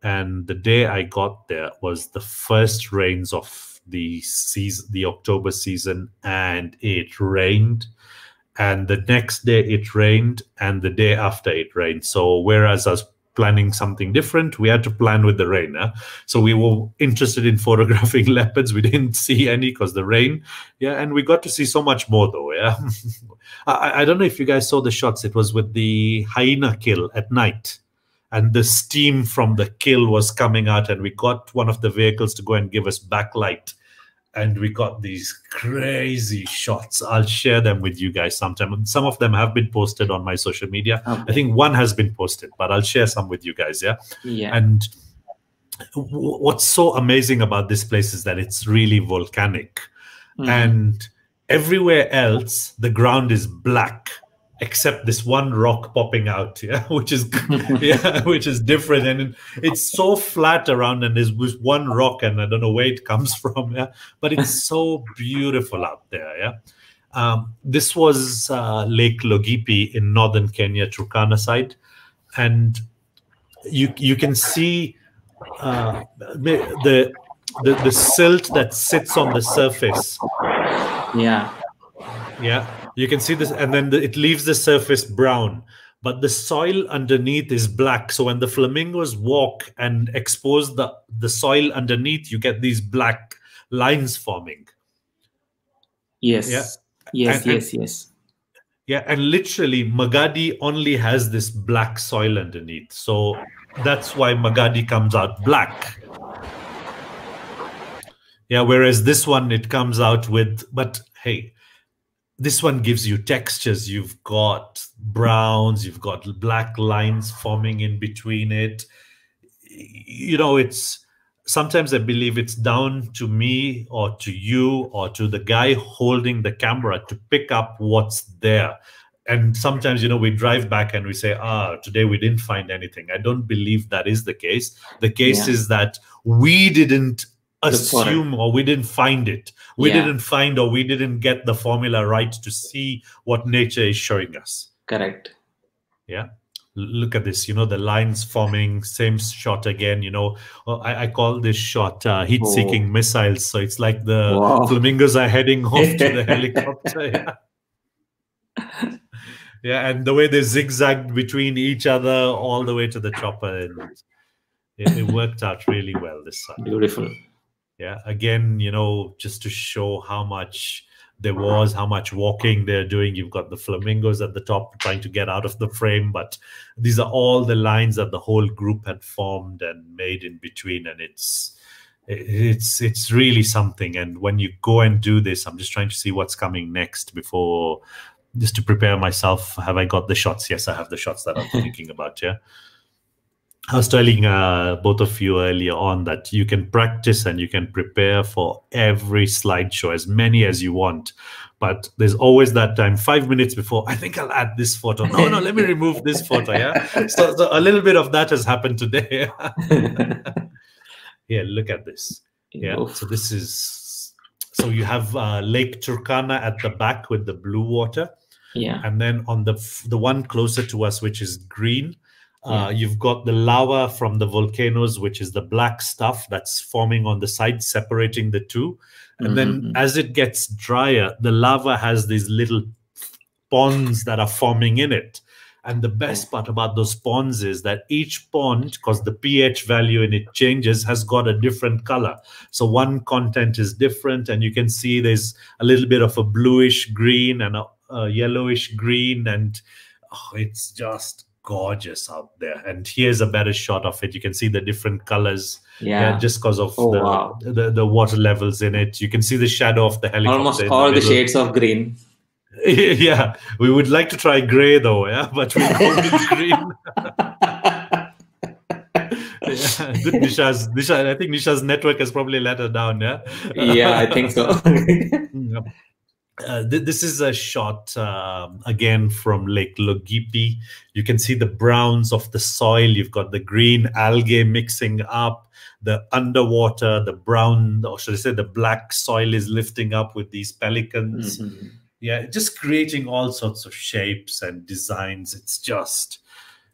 And the day I got there was the first rains of the season, the October season, and it rained and the next day it rained and the day after it rained so whereas i was planning something different. We had to plan with the rain huh? so we were interested in photographing leopards. We didn't see any because the rain. Yeah and we got to see so much more though yeah? I, I don't know if you guys saw the shots. It was with the hyena kill at night. And the steam from the kill was coming out and we got one of the vehicles to go and give us backlight and we got these crazy shots. I'll share them with you guys sometime. Some of them have been posted on my social media. Okay. I think one has been posted, but I'll share some with you guys. Yeah. Yeah. And w- what's so amazing about this place is that it's really volcanic, mm. and everywhere else the ground is black except this one rock popping out yeah which is yeah which is different. And it's so flat around and there's one rock and i don't know where it comes from yeah. But it's so beautiful out there yeah. Um, this was uh, lake logipi in northern kenya turkana side. And you you can see uh, the, the the silt that sits on the surface. Yeah. Yeah you can see this and then the, it leaves the surface brown but the soil underneath is black. So when the flamingos walk and expose the the soil underneath you get these black lines forming. Yes. Yeah. Yes and, yes and, yes. Yeah and literally magadi only has this black soil underneath. So that's why magadi comes out black. Yeah whereas this one it comes out with but hey this one gives you textures. You've got browns, you've got black lines forming in between it. You know, it's sometimes I believe it's down to me or to you or to the guy holding the camera to pick up what's there. And sometimes, you know, we drive back and we say, ah, today we didn't find anything. I don't believe that is the case. The case yeah. is that we didn't assume or we didn't find it. We yeah. didn't find or we didn't get the formula right to see what nature is showing us. Correct. Yeah. Look at this you know the lines forming same shot again you know. Oh, I, I, call this shot uh, heat seeking oh. missiles. So it's like the wow. flamingos are heading off to the helicopter yeah. yeah and the way they zigzagged between each other all the way to the chopper and it, it worked out really well this time. Beautiful yeah again you know just to show how much there was how much walking they're doing. You've got the flamingos at the top trying to get out of the frame but these are all the lines that the whole group had formed and made in between and it's it's it's really something. And when you go and do this i'm just trying to see what's coming next before just to prepare myself. Have i got the shots? Yes i have the shots that i'm thinking about yeah I was telling uh, both of you earlier on that you can practice and you can prepare for every slideshow, as many as you want. But there's always that time, five minutes before, I think I'll add this photo. No, no, let me remove this photo. Yeah. So, so a little bit of that has happened today. yeah, look at this. Yeah. So this is, so you have uh, Lake Turkana at the back with the blue water. Yeah. And then on the the one closer to us, which is green, uh, you've got the lava from the volcanoes, which is the black stuff that's forming on the side, separating the two. And mm-hmm. then as it gets drier, the lava has these little ponds that are forming in it. And the best part about those ponds is that each pond, because the pH value in it changes, has got a different color. So one content is different, and you can see there's a little bit of a bluish green and a, a yellowish green, and oh, it's just gorgeous out there. And here's a better shot of it. You can see the different colors. Yeah. yeah just because of oh, the, wow. the, the water levels in it. You can see the shadow of the helicopter. Almost all the, the shades of green. yeah. We would like to try gray though, yeah, but we go green. yeah, good Nisha's Nisha. I think Nisha's network has probably let her down. Yeah. Yeah, I think so. Uh, th- this is a shot um, again from Lake Logipi. You can see the browns of the soil. You've got the green algae mixing up, the underwater, the brown, or should I say, the black soil is lifting up with these pelicans. Mhm. Yeah, just creating all sorts of shapes and designs. It's just,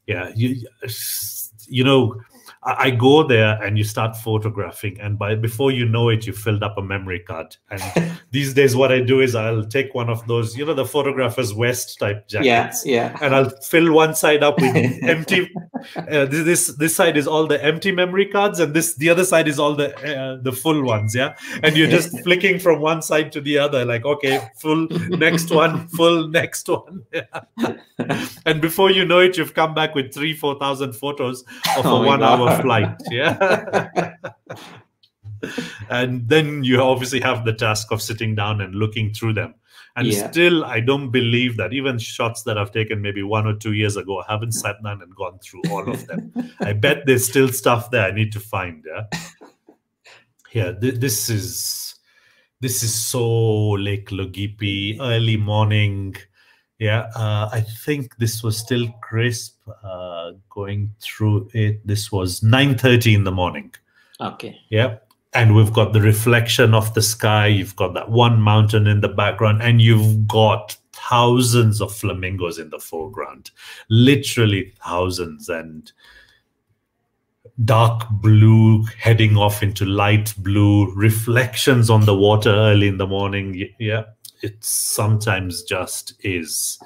yeah, you, you know, I, I go there and you start photographing, and by before you know it, you filled up a memory card. And these days, what I do is I'll take one of those, you know, the photographer's vest type jackets, Yeah, yeah. and I'll fill one side up with empty. Uh, this, this this side is all the empty memory cards, and this the other side is all the uh, the full ones. Yeah, and you're just flicking from one side to the other, like okay, full next one, full next one. Yeah. and before you know it, you've come back with three, four thousand photos of Oh a one-hour. flight. Yeah. and then you obviously have the task of sitting down and looking through them. And Yeah. still, I don't believe that even shots that I've taken maybe one or two years ago, I haven't sat down and gone through all of them. I bet there's still stuff there I need to find. Yeah, yeah. Th- this is this is so Lake Logipi, early morning. Yeah, uh, I think this was still crisp. Uh, going through it, this was nine thirty in the morning. Okay. Yeah. And we've got the reflection of the sky. You've got that one mountain in the background, and you've got thousands of flamingos in the foreground. Literally thousands. And dark blue heading off into light blue, reflections on the water early in the morning. Yeah. It sometimes just is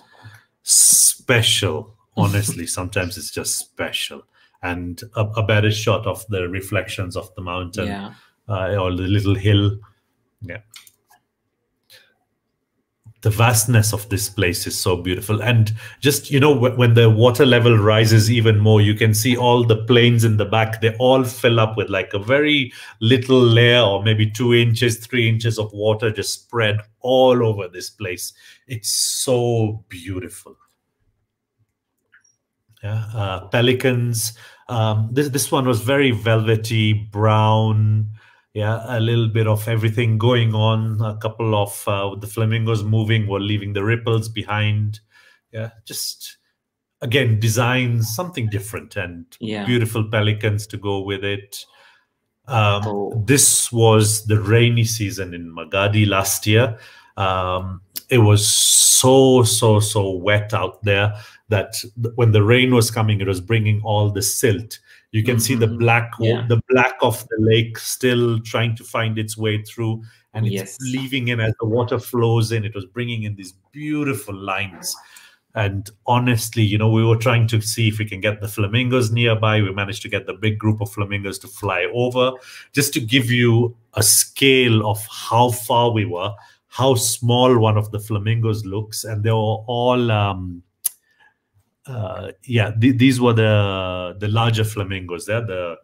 special. Honestly, sometimes it's just special. And a, a better shot of the reflections of the mountain Yeah. uh, or the little hill. Yeah. The vastness of this place is so beautiful. And just, you know, when the water level rises even more, you can see all the plains in the back. They all fill up with like a very little layer or maybe two inches, three inches of water just spread all over this place. It's so beautiful. Yeah. Uh, pelicans. Um, this, this one was very velvety, brown yeah a little bit of everything going on. A couple of uh, the flamingos moving were leaving the ripples behind. Yeah just again designs something different and Yeah. beautiful pelicans to go with it. Um, Oh. this was the rainy season in magadi last year. Um, it was so so so wet out there that th- when the rain was coming it was bringing all the silt you can see the Mhm. black Yeah. the black of the lake still trying to find its way through and it's Yes. leaving in as the water flows in it was bringing in these beautiful lines and honestly you know we were trying to see if we can get the flamingos nearby we managed to get the big group of flamingos to fly over just to give you a scale of how far we were how small one of the flamingos looks and they were all um uh, yeah th- these were the the larger flamingos. They're the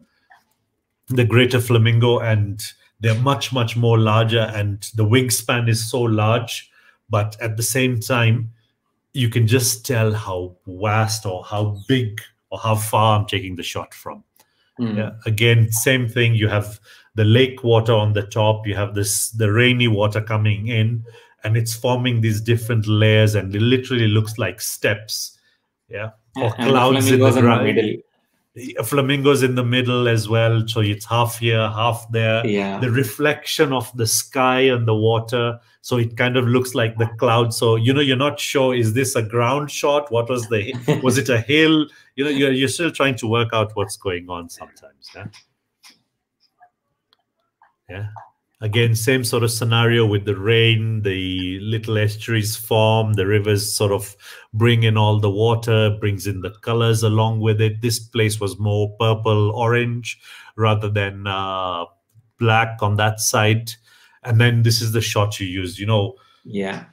the greater flamingo and they're much much more larger and the wingspan is so large but at the same time you can just tell how vast or how big or how far i'm taking the shot from. Mm. yeah again same thing. You have the lake water on the top. You have this the rainy water coming in and it's forming these different layers and it literally looks like steps yeah. Or And clouds in the in the middle. flamingos in the middle as well so it's half here half there. Yeah. the reflection of the sky and the water so it kind of looks like the cloud. So you know you're not sure is this a ground shot? What was the was it a hill? You know you're, you're still trying to work out what's going on sometimes yeah? Yeah again same sort of scenario with the rain the little estuaries form the rivers sort of bring in all the water brings in the colors along with it. This place was more purple orange rather than uh, black on that side. And then this is the shot you use you know. Yeah.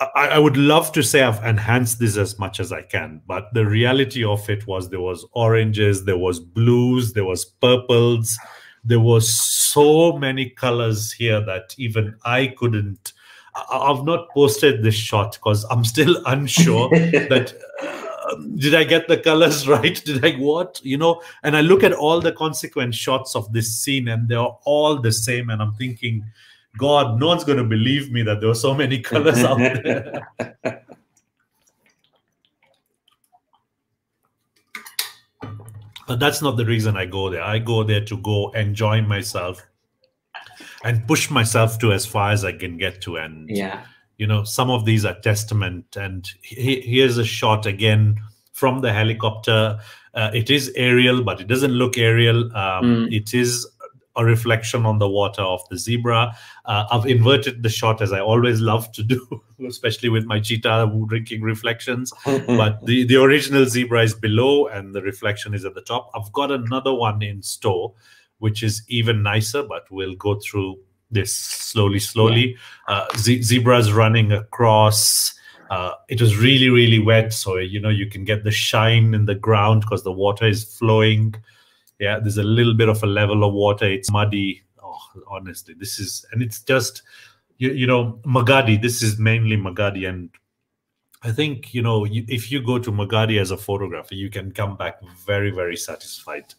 I, I would love to say I've enhanced this as much as I can, but the reality of it was there was oranges, there was blues, there was purples, there were so many colors here that even I couldn't. I, I've not posted this shot because I'm still unsure that uh, did I get the colors right? Did I what? You know, and I look at all the consequent shots of this scene and they're all the same, and I'm thinking, God, no one's going to believe me that there were so many colors out there. But that's not the reason I go there. I go there to go enjoy myself and push myself to as far as I can get to. And yeah, you know, some of these are testament. And he, here's a shot again from the helicopter. Uh, it is aerial, but it doesn't look aerial. Um, Mm. It is a reflection on the water of the zebra. Uh, I've inverted the shot as I always love to do, especially with my cheetah drinking reflections. But the, the original zebra is below and the reflection is at the top. I've got another one in store, which is even nicer, but we'll go through this slowly, slowly. Uh, ze- zebras running across. Uh, it was really, really wet, so you know you can get the shine in the ground because the water is flowing. Yeah, there's a little bit of a level of water. It's muddy. Oh, honestly, this is and it's just you, you know Magadi. This is mainly Magadi, and I think you know you, if you go to Magadi as a photographer, you can come back very, very satisfied.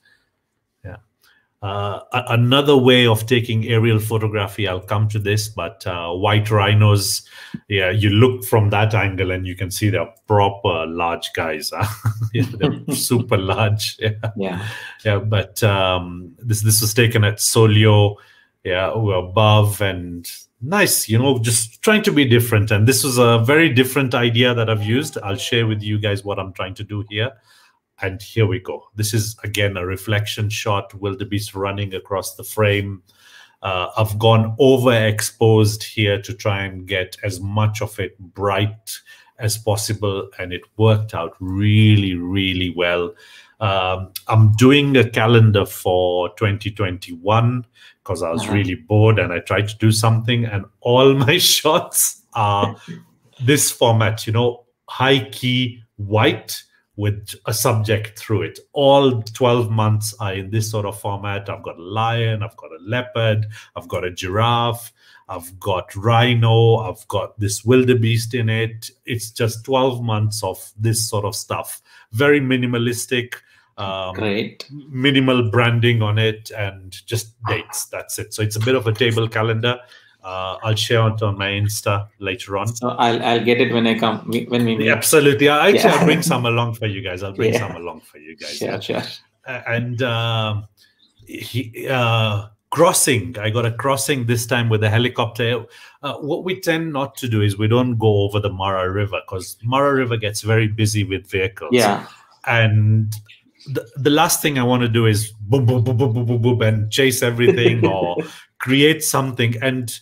Uh, another way of taking aerial photography, I'll come to this, but uh, white rhinos, yeah, you look from that angle and you can see they're proper large guys. Huh? yeah, they're super large. Yeah, yeah, yeah. But um, this this was taken at Solio, yeah, we're above and nice. You know, just trying to be different. And this was a very different idea that I've used. I'll share with you guys what I'm trying to do here. And here we go. This is again a reflection shot. Wildebeest running across the frame. Uh, I've gone overexposed here to try and get as much of it bright as possible, and it worked out really, really well. Um, I'm doing a calendar for 2021 because I was Uh-huh. really bored and I tried to do something, and all my shots are this format, you know, high key white with a subject through it. All 12 months are in this sort of format. I've got a lion, I've got a leopard, I've got a giraffe, I've got rhino, I've got this wildebeest in it. It's just 12 months of this sort of stuff. Very minimalistic. Um, great. minimal branding on it and just dates. That's it. So it's a bit of a table calendar. Uh, I'll share it on my Insta later on. So I'll I'll get it when I come when we meet. Absolutely. I actually Yeah. I'll bring some along for you guys. I'll bring Yeah. some along for you guys. Sure, sure. And um, he, uh, crossing, I got a crossing this time with a helicopter. Uh, what we tend not to do is we don't go over the Mara River because Mara River gets very busy with vehicles Yeah, and the, the last thing I want to do is boom, boom, boom, boom, boom, boom, boom, and chase everything or create something. And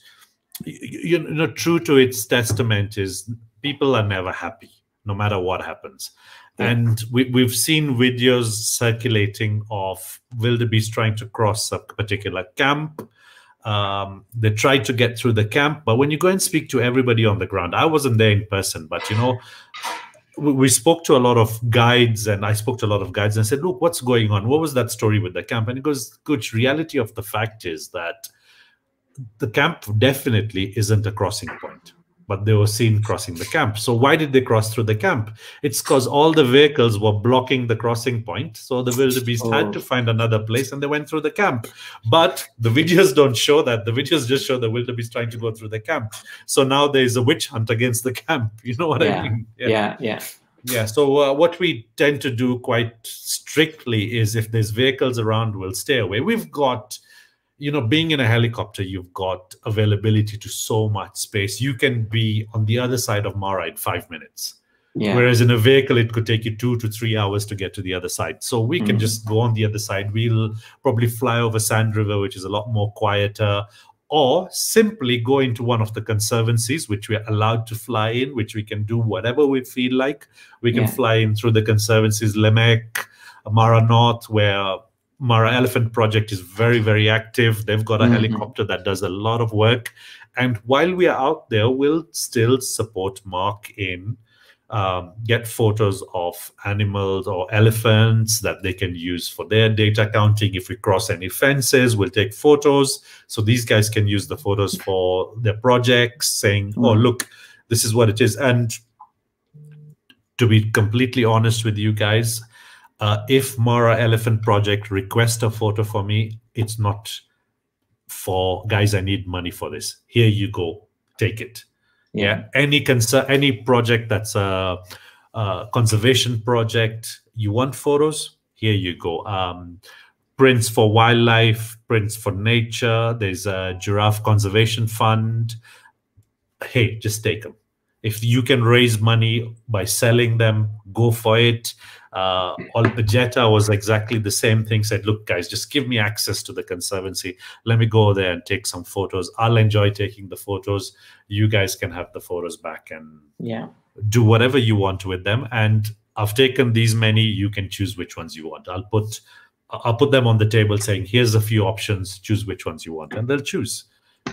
you know, true to its testament is people are never happy, no matter what happens. Yeah. And we, we've seen videos circulating of wildebeest trying to cross a particular camp. Um, they try to get through the camp, but when you go and speak to everybody on the ground, I wasn't there in person, but you know, we spoke to a lot of guides and i spoke to a lot of guides and said look what's going on what was that story with the camp and he goes good reality of the fact is that the camp definitely isn't a crossing point but they were seen crossing the camp so why did they cross through the camp it's because all the vehicles were blocking the crossing point so the wildebeest Oh. had to find another place and they went through the camp but the videos don't show that the videos just show the wildebeest trying to go through the camp so now there's a witch hunt against the camp you know what i Yeah. mean yeah, yeah. yeah. So uh, what we tend to do quite strictly is if there's vehicles around, we'll stay away. We've got, you know, being in a helicopter, you've got availability to so much space. You can be on the other side of Mara in five minutes. Yeah. Whereas in a vehicle, it could take you two to three hours to get to the other side. So we can Mhm. just go on the other side. We'll probably fly over Sand River, which is a lot more quieter, or simply go into one of the conservancies, which we're allowed to fly in, which we can do whatever we feel like. We can Yeah. fly in through the conservancies, Lemek, Mara North, where Mara Elephant Project is very, very active. They've got a Mhm. helicopter that does a lot of work. And while we are out there, we'll still support Mark in um, get photos of animals or elephants that they can use for their data counting. If we cross any fences, we'll take photos. So these guys can use the photos for their projects, saying, oh, Mm. look, this is what it is. And to be completely honest with you guys, uh, if Mara Elephant Project request a photo for me, it's not for guys i need money for this. Here you go. Take it. Yeah, any concern any project that's a, a, conservation project you want photos? Here you go. Um, prints for wildlife prints for nature there's a giraffe conservation fund. Hey just take them if you can raise money by selling them go for it uh, Ol Pejeta was exactly the same thing. Said, "Look, guys, just give me access to the conservancy. Let me go there and take some photos. I'll enjoy taking the photos. You guys can have the photos back and yeah, do whatever you want with them. And I've taken these many. You can choose which ones you want. I'll put I'll put them on the table, saying, "Here's a few options. Choose which ones you want," and they'll choose.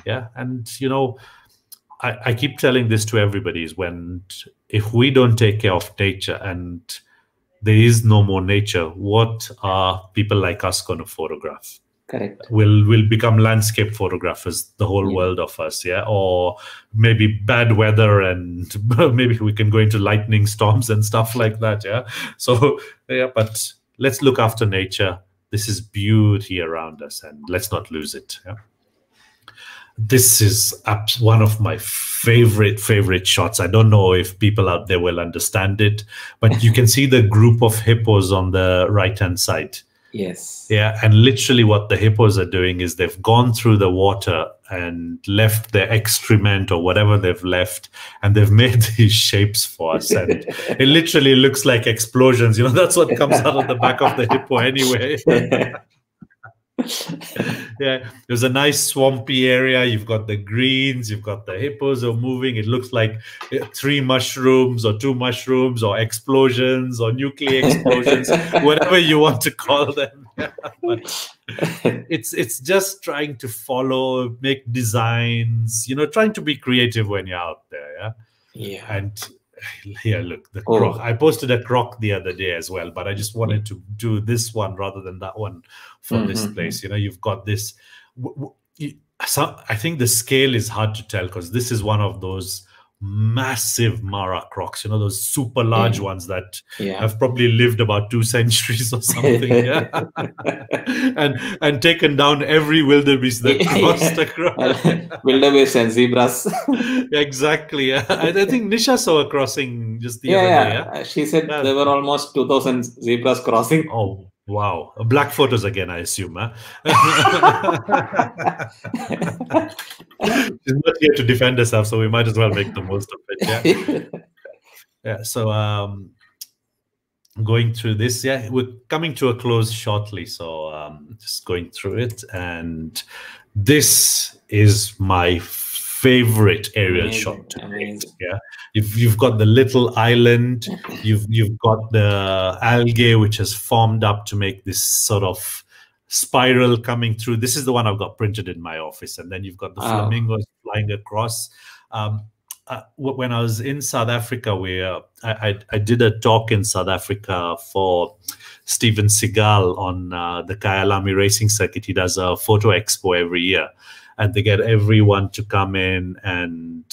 Yeah, and you know. I, I keep telling this to everybody is when if we don't take care of nature and there is no more nature what are people like us going to photograph? Correct. Will will become landscape photographers the whole yeah. world of us yeah? Or maybe bad weather and maybe we can go into lightning storms and stuff like that yeah? So yeah but let's look after nature. This is beauty around us and let's not lose it yeah this is one of my favorite favorite shots. I don't know if people out there will understand it but you can see the group of hippos on the right hand side. Yes. Yeah and literally what the hippos are doing is they've gone through the water and left their excrement or whatever they've left and they've made these shapes for us and it literally looks like explosions. You know that's what comes out of the back of the hippo anyway yeah, there's a nice swampy area. You've got the greens, you've got the hippos are moving. It looks like uh, three mushrooms or two mushrooms or explosions or nuclear explosions, whatever you want to call them. it's it's just trying to follow, make designs, you know, trying to be creative when you're out there. Yeah. Yeah. And here look the oh. croc i posted a croc the other day as well but i just wanted to do this one rather than that one for mm-hmm. this place you know you've got this so i think the scale is hard to tell because this is one of those massive Mara crocs, you know, those super large ones that yeah. have probably lived about two centuries or something. yeah. and and taken down every wildebeest that crossed across. wildebeest and zebras. exactly. Yeah. I, I, think Nisha saw a crossing just the other day. Yeah. She said there were almost 2,000 zebras crossing. Oh, Wow, black photos again, I assume. Huh? She's not here to defend herself, so we might as well make the most of it. Yeah. yeah. So, um, going through this, yeah, we're coming to a close shortly. So, um, just going through it, and this is my favorite aerial amazing, shot. Yeah, if you've got the little island, you've you've got the algae which has formed up to make this sort of spiral coming through. This is the one I've got printed in my office, and then you've got the flamingos flying across. Um, uh, when I was in South Africa, we uh, I, I, I did a talk in South Africa for Steven Seagal on uh, the Kyalami racing circuit. He does a photo expo every year, and they get everyone to come in and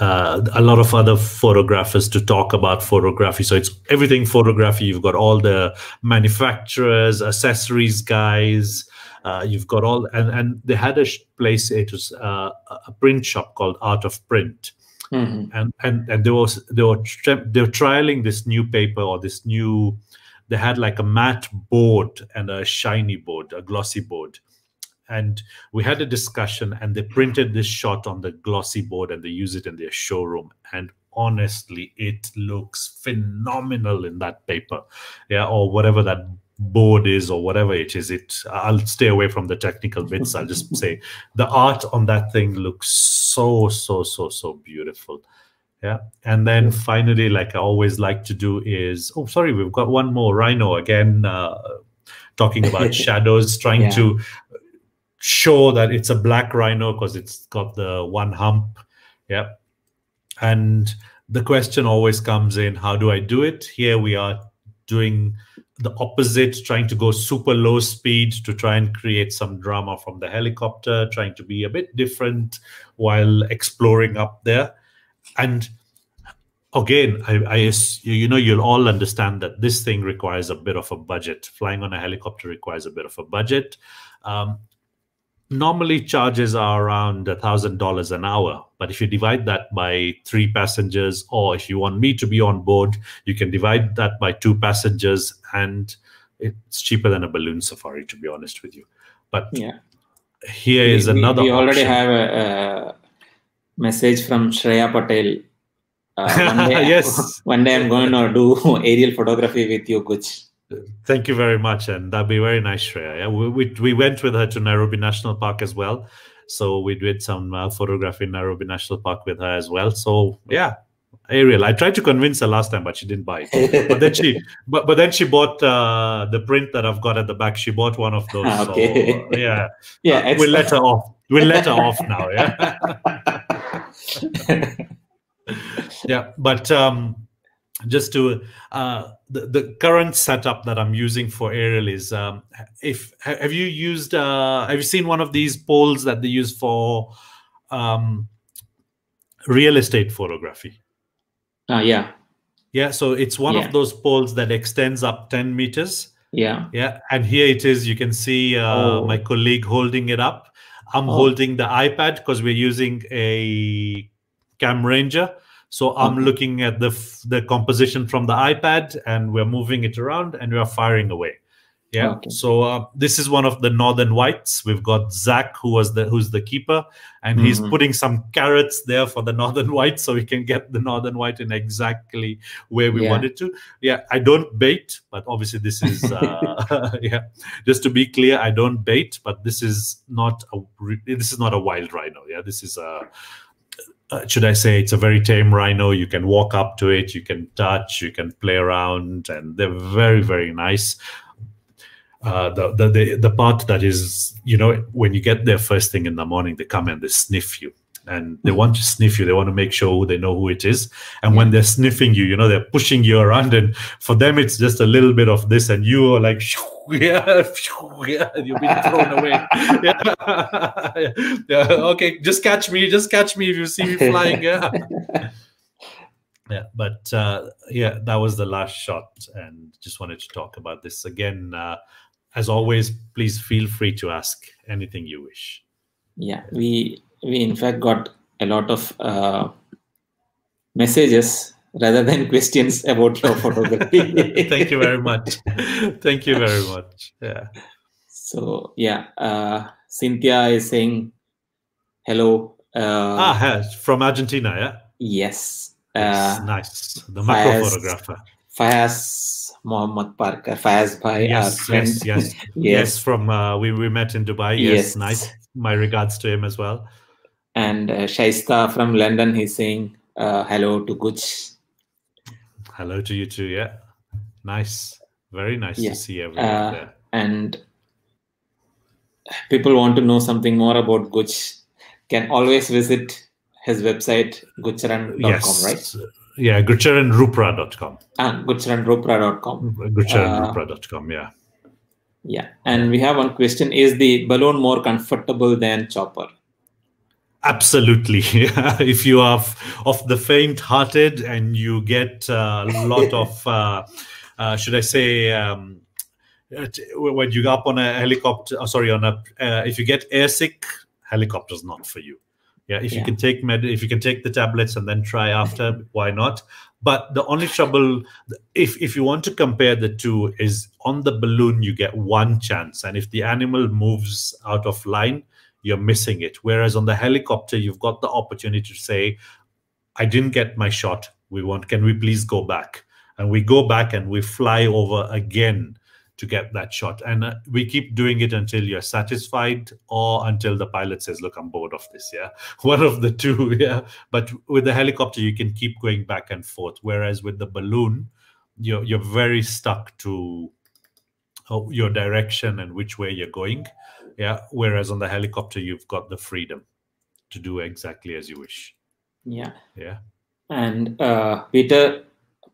uh, a lot of other photographers to talk about photography. So it's everything photography. You've got all the manufacturers, accessories guys. Uh, you've got all, and, and they had a place. It was uh, a print shop called Art of Print, mm-hmm. and and and they was they were they were trialing this new paper or this new. They had like a matte board and a shiny board, a glossy board, and we had a discussion and they printed this shot on the glossy board and they use it in their showroom. And honestly it looks phenomenal in that paper. Yeah or whatever that board is or whatever it is. It i'll stay away from the technical bits. I'll just say the art on that thing looks so so so so beautiful. Yeah and then finally like i always like to do is oh sorry we've got one more. Rhino again uh, talking about shadows trying yeah. to show that it's a black rhino because it's got the one hump. Yeah. And the question always comes in how do I do it? Here we are doing the opposite, trying to go super low speed to try and create some drama from the helicopter, trying to be a bit different while exploring up there. And again, I, I you know you'll all understand that this thing requires a bit of a budget. Flying on a helicopter requires a bit of a budget. Um, normally charges are around a thousand dollars an hour but if you divide that by three passengers or if you want me to be on board you can divide that by two passengers and it's cheaper than a balloon safari to be honest with you but Yeah. here is we, another we already option. have a, a message from Shreya Patel. Uh, one day, Yes. One day I'm going to do aerial photography with you, Guch. Thank you very much, and that'd be very nice, Shreya. Yeah, we, we we went with her to Nairobi National Park as well, so we did some uh, photography in Nairobi National Park with her as well. So yeah, Ariel. I tried to convince her last time, but she didn't buy it. But then she, but but then she bought uh, the print that I've got at the back. She bought one of those. Okay. So, yeah, yeah, uh, it's, we'll let her off. We'll let her off now. Yeah. yeah but um just to uh the, the current setup that i'm using for aerial is um if have you used uh have you seen one of these poles that they use for um real estate photography Ah, yeah, yeah so it's one Yeah. of those poles that extends up 10 meters yeah. yeah and here it is you can see uh, Oh. my colleague holding it up i'm Oh. holding the ipad because we're using a CamRanger so i'm Okay. looking at the f- the composition from the ipad and we're moving it around and we're firing away yeah Okay. so uh, this is one of the northern whites we've got zach who was the who's the keeper and he's Mhm. putting some carrots there for the northern white so we can get the northern white in exactly where we Yeah. want it to yeah i don't bait but obviously this is uh, yeah just to be clear i don't bait but this is not a this is not a wild rhino yeah this is a uh, should i say it's a very tame rhino. You can walk up to it you can touch you can play around and they're very very nice. Uh, the, the the the part that is you know when you get there first thing in the morning they come and they sniff you. And they want to sniff you. They want to make sure they know who it is. And when they're sniffing you you know they're pushing you around. And for them it's just a little bit of this. And you are like yeah, yeah you've been thrown away. Yeah. yeah. Okay just catch me just catch me if you see me flying yeah. Yeah but uh, yeah that was the last shot and just wanted to talk about this again. Uh, as always please feel free to ask anything you wish. Yeah, we we in fact got a lot of uh, messages rather than questions about your photography. thank you very much thank you very much yeah So yeah, uh, Cynthia is saying hello. Uh, ah from argentina yeah yes. Yes, Uh, nice the macro photographer Fayaz Muhammad Parker, Bhai, our yes yes yes yes. yes from uh, we, we met in dubai yes, Yes. nice my regards to him as well And uh, Shaista from London, he's saying uh, hello to Guch. Hello to you too yeah nice very nice Yeah. to see everyone Uh, there and people want to know something more about Guch, can always visit his website, gucharan.com, yes right? yeah gurcharanroopra.com Ah, gurcharanroopra.com. gurcharanroopra.com yeah Yeah. And we have one question Is the balloon more comfortable than chopper? Absolutely. if you are of the faint-hearted and you get a lot of, uh, uh, should I say, um, uh, t- when you go up on a helicopter, uh, sorry, on a, uh, if you get airsick, helicopter's not for you. Yeah, if you can take med, if you can take the tablets and then try after, why not? But the only trouble, if if you want to compare the two, is on the balloon you get one chance, and if the animal moves out of line, you're missing it. Whereas on the helicopter, you've got the opportunity to say, I didn't get my shot. We want, can we please go back? And we go back and we fly over again to get that shot. And uh, we keep doing it until you're satisfied or until the pilot says, Look, I'm bored of this. Yeah. One of the two. Yeah. But with the helicopter, you can keep going back and forth. Whereas with the balloon, you're, you're very stuck to uh, your direction and which way you're going. Yeah. Whereas on the helicopter, you've got the freedom to do exactly as you wish. Yeah. Yeah. And uh, Peter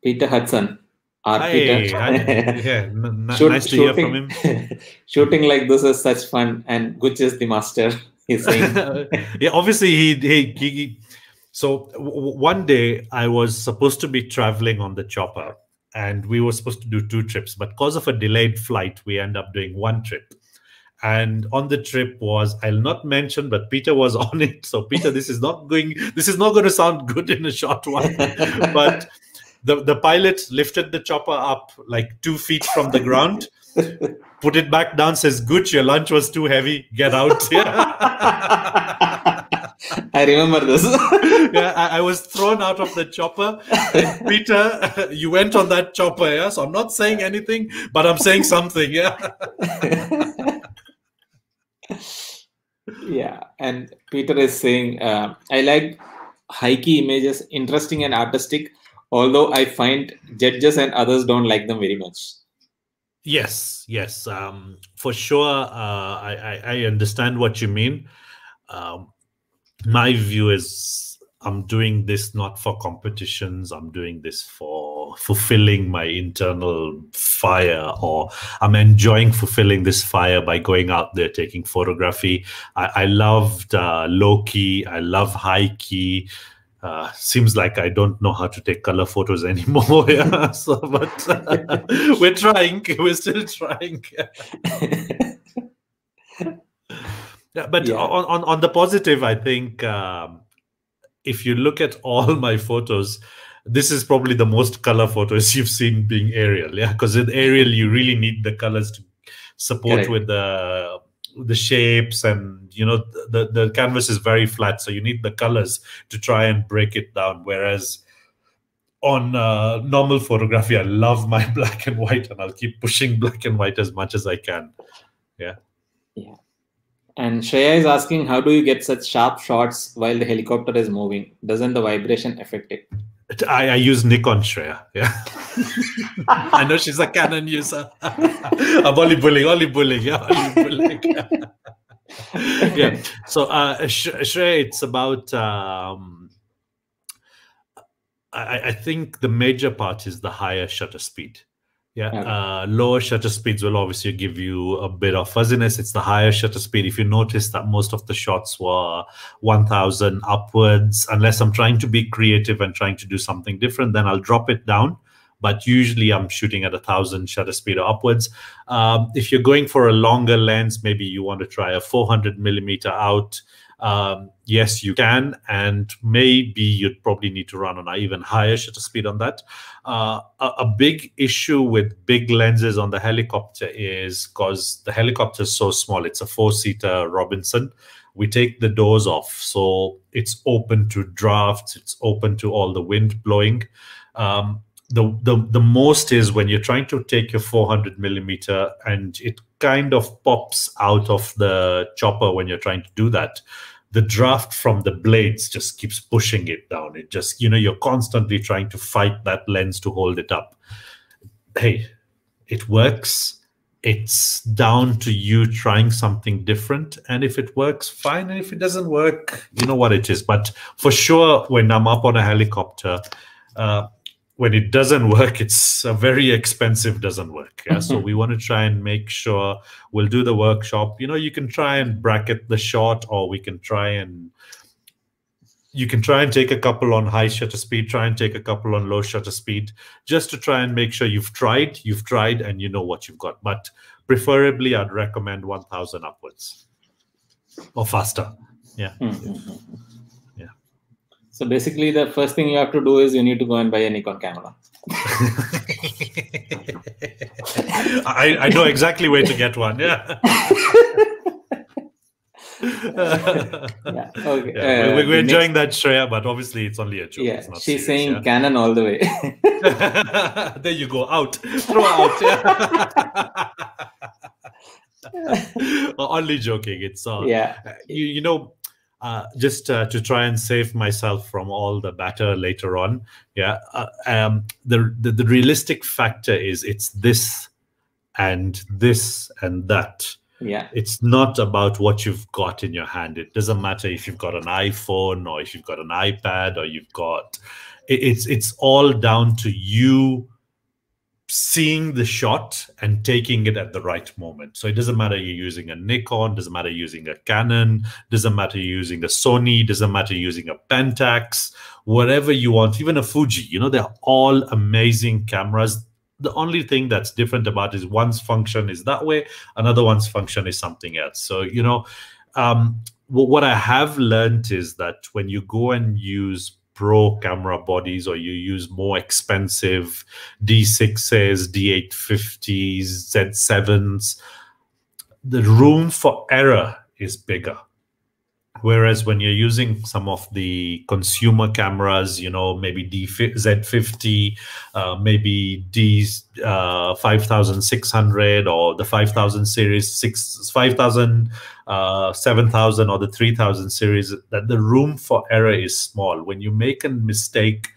Peter Hudson, our Hey, Peter. hi. yeah. n- Shoot- nice to hear from him. shooting- shooting like this is such fun, and Guch is the master. He's saying, yeah, obviously he he, he so w- one day I was supposed to be traveling on the chopper and we were supposed to do two trips, but because of a delayed flight, we end up doing one trip. And on the trip was I'll not mention, but Peter was on it. So Peter, this is not going. This is not going to sound good in a short one but. The, the pilot lifted the chopper up like two feet from the ground, put it back down, says, good your lunch was too heavy. Get out. I remember this. yeah, I, I, was thrown out of the chopper. And Peter, you went on that chopper, yeah. So I'm not saying anything, but I'm saying something, yeah. Yeah, and Peter is saying, uh, I like high key images, interesting and artistic. Although I find judges and others don't like them very much. Yes, yes, um, for sure. Uh, I, I, I understand what you mean. Um, my view is I'm doing this not for competitions. I'm doing this for fulfilling my internal fire, or I'm enjoying fulfilling this fire by going out there taking photography. I, I loved uh, low key. I love high key. Uh, seems like I don't know how to take color photos anymore. yeah, so but uh, we're trying. We're still trying. Yeah, but yeah. On, on on the positive, I think um, if you look at all my photos, this is probably the most color photos you've seen being aerial. Yeah, because in aerial, you really need the colors to support Correct. with the the shapes and you know the the canvas is very flat so you need the colors to try and break it down whereas on uh, normal photography i love my black and white and i'll keep pushing black and white as much as i can yeah yeah and Shreya is asking, how do you get such sharp shots while the helicopter is moving? Doesn't the vibration affect it? I, I use Nikon Shreya. Yeah. I know she's a Canon user. I'm only bullying, only bullying. Yeah, only bullying. yeah. So, uh, Shreya, it's about, um, I, I think the major part is the higher shutter speed. Yeah, okay. uh, lower shutter speeds will obviously give you a bit of fuzziness. It's the higher shutter speed. If you notice that most of the shots were 1000 upwards, unless I'm trying to be creative and trying to do something different, then I'll drop it down. But usually I'm shooting at a thousand shutter speed or upwards. Um, if you're going for a longer lens, maybe you want to try a 400 millimeter out um, yes, you can, and maybe you'd probably need to run on an even higher shutter speed on that. Uh, a, a, big issue with big lenses on the helicopter is because the helicopter is so small. It's a four-seater Robinson. We take the doors off, so it's open to drafts. It's open to all the wind blowing. Um, the, the the most is when you're trying to take your 400 millimeter and it kind of pops out of the chopper when you're trying to do that. The draft from the blades just keeps pushing it down. It just you know you're constantly trying to fight that lens to hold it up. Hey it works. It's down to you trying something different. And if it works fine. And if it doesn't work you know what it is. But for sure when i'm up on a helicopter uh, when it doesn't work, it's a very expensive doesn't work. Yeah. so we want to try and make sure we'll do the workshop. You know, you can try and bracket the shot, or we can try and you can try and take a couple on high shutter speed, try and take a couple on low shutter speed, just to try and make sure you've tried, you've tried, and you know what you've got. But preferably, I'd recommend 1000 upwards or faster. Yeah. Mm-hmm. So basically, the first thing you have to do is you need to go and buy a Nikon camera. I, I know exactly where to get one. Yeah. yeah, okay. Yeah, uh, we're, we're enjoying next... that, Shreya, but obviously it's only a joke. Yeah, she's serious, saying yeah? Canon all the way. there you go, out, throw out. Yeah. only joking. It's uh, yeah. You you know uh, just uh, to try and save myself from all the batter later on. Yeah, uh, um, the, the, the realistic factor is it's this and this and that. Yeah, it's not about what you've got in your hand. It doesn't matter if you've got an iPhone or if you've got an iPad or you've got. It's it's all down to you seeing the shot and taking it at the right moment. So it doesn't matter you're using a Nikon, doesn't matter using a Canon, doesn't matter using a Sony, doesn't matter using a Pentax, whatever you want, even a Fuji. You know, they're all amazing cameras. the only thing that's different about is one's function is that way another one's function is something else so you know um, what i have learned is that when you go and use pro camera bodies or you use more expensive d6s d850s z7s the room for error is bigger. Whereas when you're using some of the consumer cameras, you know, maybe D Z50, uh, maybe D uh, 5600 or the 5000 series, six, 5000, uh, 7000 or the 3000 series, that the room for error is small. When you make a mistake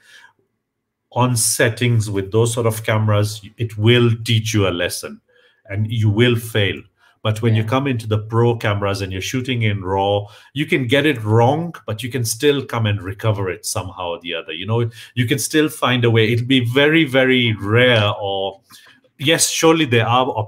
on settings with those sort of cameras, it will teach you a lesson and you will fail but when yeah. you come into the pro cameras and you're shooting in RAW, you can get it wrong, but you can still come and recover it somehow or the other. You know, you can still find a way. It'll be very, very rare, or yes, surely there are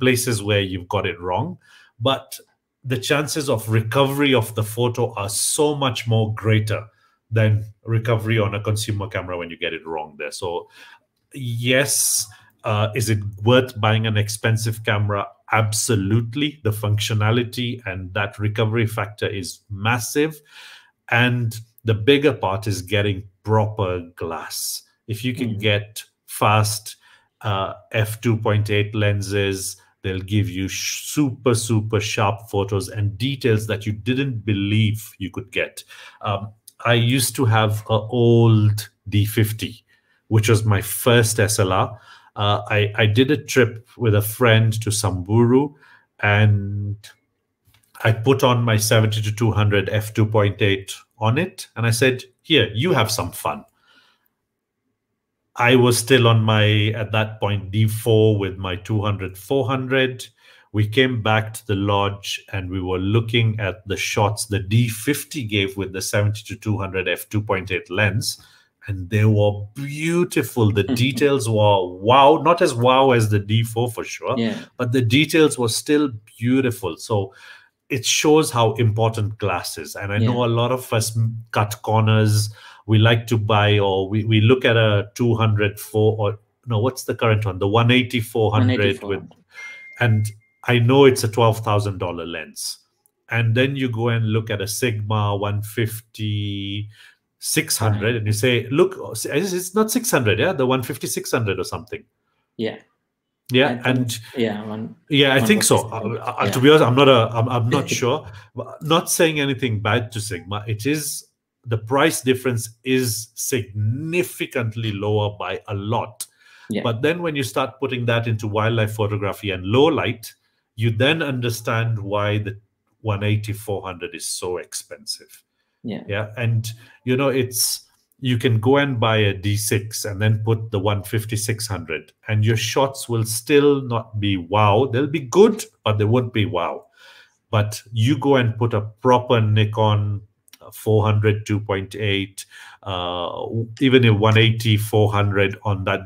places where you've got it wrong, but the chances of recovery of the photo are so much more greater than recovery on a consumer camera when you get it wrong there. So, yes, uh, is it worth buying an expensive camera? absolutely the functionality and that recovery factor is massive and the bigger part is getting proper glass if you can mm. get fast uh, f2.8 lenses they'll give you super super sharp photos and details that you didn't believe you could get um, i used to have an old d50 which was my first slr uh, I, I did a trip with a friend to Samburu and I put on my 70 to 200 f2.8 on it and I said, Here, you have some fun. I was still on my, at that point, D4 with my 200 400. We came back to the lodge and we were looking at the shots the D50 gave with the 70 to 200 f2.8 lens and they were beautiful. The details were wow, not as wow as the D4 for sure, yeah. but the details were still beautiful. So it shows how important glass is. And I yeah. know a lot of us cut corners. We like to buy, or we, we look at a 204 or no, what's the current one? The 180 400 with, and I know it's a $12,000 lens. And then you go and look at a Sigma 150 600 right. and you say look it's not 600 yeah the 150 600 or something yeah yeah and yeah one, yeah i think so uh, uh, yeah. to be honest i'm not a i'm, I'm not sure not saying anything bad to sigma it is the price difference is significantly lower by a lot. Yeah. but then when you start putting that into wildlife photography and low light you then understand why the 180 400 is so expensive. Yeah. Yeah and you know it's you can go and buy a d6 and then put the 150 600 and your shots will still not be wow. They'll be good but they won't be wow. But you go and put a proper nikon 400 2.8 uh, even a 180 400 on that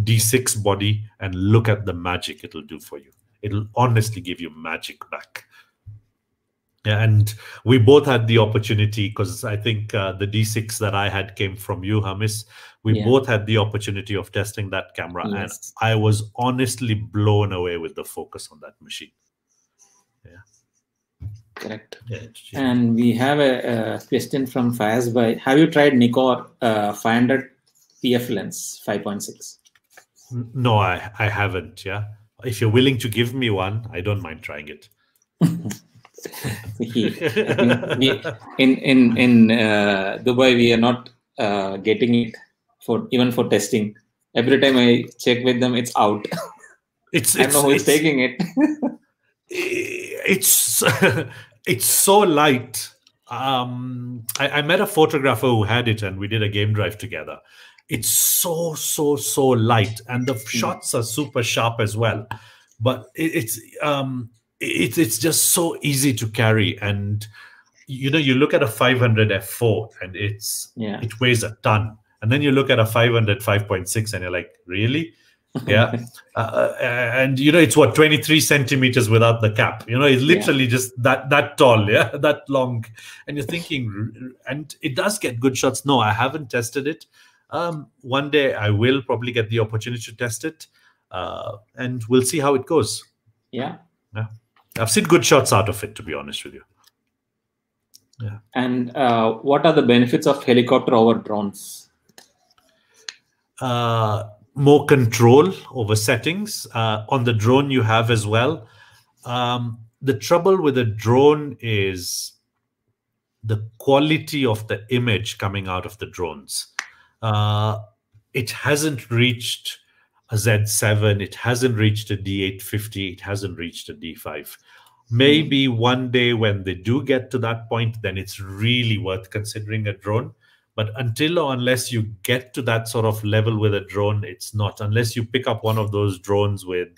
d6 body and look at the magic it'll do for you it'll honestly give you magic back and we both had the opportunity because I think uh, the D6 that I had came from you, Hermis. We yeah. both had the opportunity of testing that camera, yes. and I was honestly blown away with the focus on that machine. Yeah, correct. And we have a, a question from Fayaz by Have you tried Nikkor uh, 500 PF lens 5.6? No, I I haven't. Yeah, if you're willing to give me one, I don't mind trying it. we, in in in uh, Dubai, we are not uh, getting it for even for testing. Every time I check with them, it's out. It's I don't know who is taking it. it's it's so light. Um, I, I met a photographer who had it, and we did a game drive together. It's so so so light, and the hmm. shots are super sharp as well. But it, it's um, it's it's just so easy to carry and you know you look at a 500 f4 and it's yeah it weighs a ton and then you look at a 500 5.6 and you're like really yeah uh, uh, and you know it's what 23 centimeters without the cap you know it's literally yeah. just that that tall yeah that long and you're thinking and it does get good shots no i haven't tested it um, one day I will probably get the opportunity to test it, uh, and we'll see how it goes. Yeah. Yeah. I've seen good shots out of it, to be honest with you. Yeah. And uh, what are the benefits of helicopter over drones? uh, more control over settings. Uh, on the drone, you have as well. Um, the trouble with a drone is the quality of the image coming out of the drones. Uh, it hasn't reached a Z7, it hasn't reached a D850, it hasn't reached a D5. Maybe one day when they do get to that point, then it's really worth considering a drone but until or unless you get to that sort of level with a drone it's not. Unless you pick up one of those drones with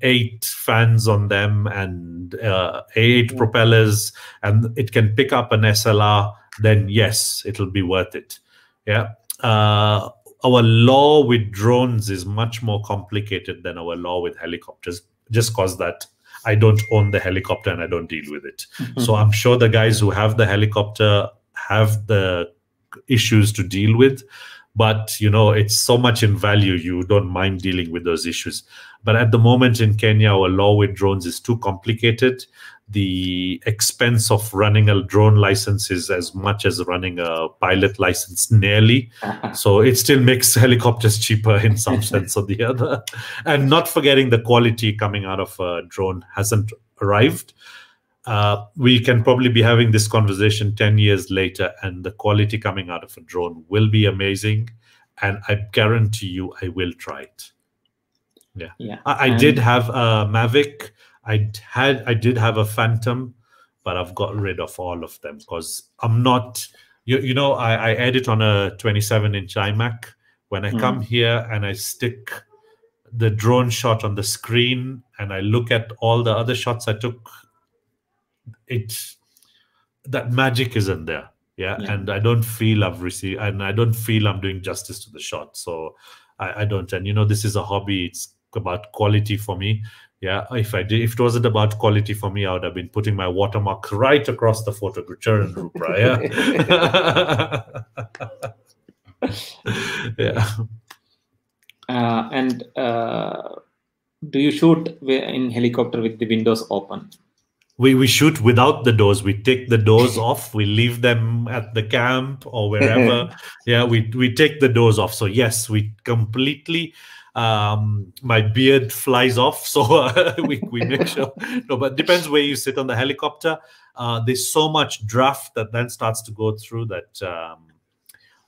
eight fans on them and uh, eight propellers and it can pick up an slr then yes it'll be worth it. Yeah. Uh, our law with drones is much more complicated than our law with helicopters. Just cause that i don't own the helicopter and i don't deal with it. So i'm sure the guys who have the helicopter have the issues to deal with but you know it's so much in value you don't mind dealing with those issues. But at the moment in kenya our law with drones is too complicated. The expense of running a drone license is as much as running a pilot license nearly. So it still makes helicopters cheaper in some sense or the other. And not forgetting the quality coming out of a drone hasn't arrived uh, we can probably be having this conversation 10 years later and the quality coming out of a drone will be amazing and i guarantee you i will try it. Yeah. Yeah. i, I did have a mavic. I had i did have a phantom but i've got rid of all of them because i'm not you, you know I, I edit on a 27 inch imac. When i come here and i stick the drone shot on the screen and i look at all the other shots i took it that magic isn't there. Yeah, Yeah. and i don't feel i've received and i don't feel i'm doing justice to the shot. So I, I don't. And you know this is a hobby. It's about quality for me. Yeah. If i did if it wasn't about quality for me i would have been putting my watermark right across the photo Charan Roopra, yeah. Yeah. Uh, and uh, do you shoot in helicopter with the windows open? We we shoot without the doors. We take the doors off. We leave them at the camp or wherever. Yeah we we take the doors off. So yes we completely um my beard flies off. So uh, we, we make sure. No but depends where you sit on the helicopter. Uh there's so much draft that then starts to go through that um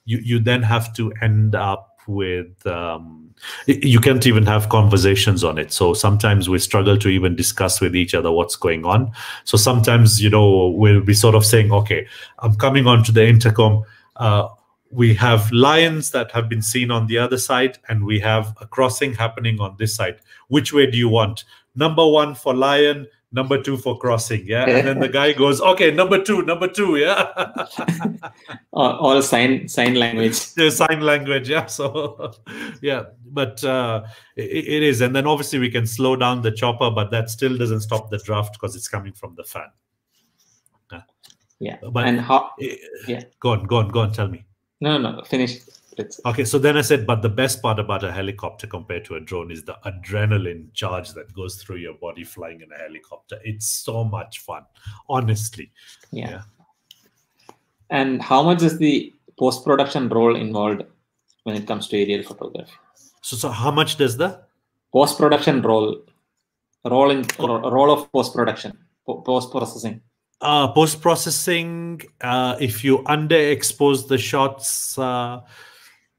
you you then have to end up with um you can't even have conversations on it. So sometimes we struggle to even discuss with each other what's going on. So sometimes you know we'll be sort of saying okay i'm coming onto the intercom. Uh, we have lions that have been seen on the other side and we have a crossing happening on this side. Which way do you want? Number one for lion number two for crossing yeah and then the guy goes okay number two number two yeah Or all sign sign language? the sign language yeah so yeah but uh it, it is and then obviously we can slow down the chopper but that still doesn't stop the draft because it's coming from the fan Yeah. But- and how? Yeah. go on go on go on tell me No, no, no. Finish. Let's. okay so then i said but the best part about a helicopter compared to a drone is the adrenaline charge that goes through your body flying in a helicopter it's so much fun honestly Yeah. Yeah. And how much is the post production role involved when it comes to aerial photography? so so how much does the Post production role, role in ro- role of post production, post processing. uh, post processing, uh, if you underexpose the shots, uh,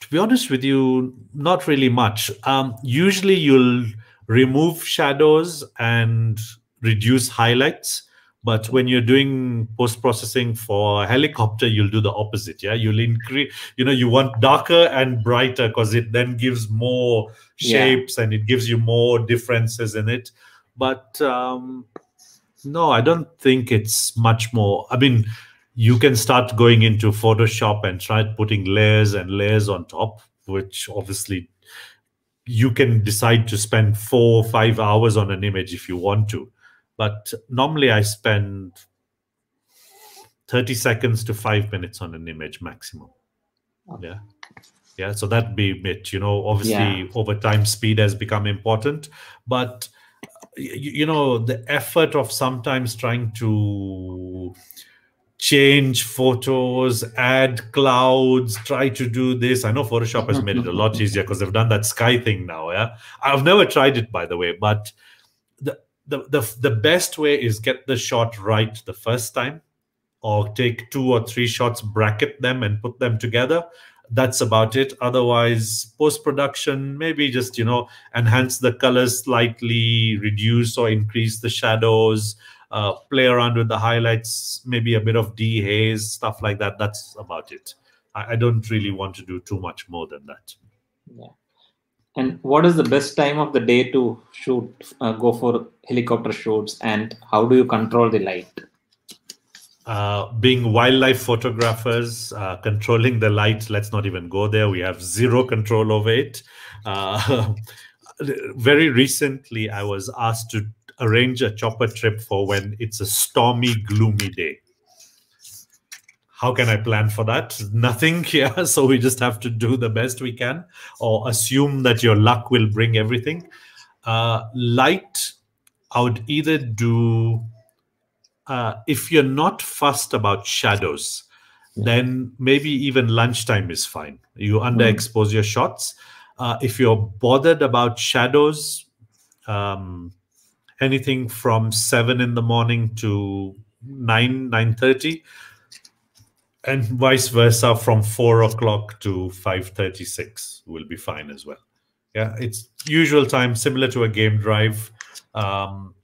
to be honest with you, not really much. Um, usually, you'll remove shadows and reduce highlights. But when you're doing post processing for a helicopter, you'll do the opposite. Yeah, you'll increase. You know, you want darker and brighter because it then gives more Yeah. shapes and it gives you more differences in it. But um, no, I don't think it's much more. I mean, you can start going into Photoshop and try putting layers and layers on top, which obviously you can decide to spend four or five hours on an image if you want to. But normally I spend 30 seconds to five minutes on an image maximum. Yeah. Yeah, so that be it. You know, obviously Yeah. over time speed has become important, but you, you know the effort of sometimes trying to change photos, add clouds, try to do this. I know Photoshop has made it a lot easier because they've done that sky thing now. Yeah, I've never tried it by the way, but the the the, the best way is get the shot right the first time or take two or three shots, bracket them, and put them together. That's about it. Otherwise, post production, maybe just you know enhance the colors slightly, reduce or increase the shadows, uh, play around with the highlights, maybe a bit of dehaze, stuff like that. That's about it. I, I don't really want to do too much more than that. Yeah. And what is the best time of the day to shoot, uh, go for helicopter shoots, and how do you control the light? uh, being wildlife photographers, uh, controlling the light, let's not even go there. We have zero control over it. Uh, very recently, I was asked to arrange a chopper trip for when it's a stormy, gloomy day. How can I plan for that? Nothing. Yeah. So we just have to do the best we can or assume that your luck will bring everything. Uh, light, I would either do uh, if you're not fussed about shadows, then maybe even lunchtime is fine. You underexpose your shots. Uh, if you're bothered about shadows, um, anything from seven in the morning to nine nine thirty, and vice versa from four o'clock to five thirty six will be fine as well. Yeah, it's usual time, similar to a game drive. Um,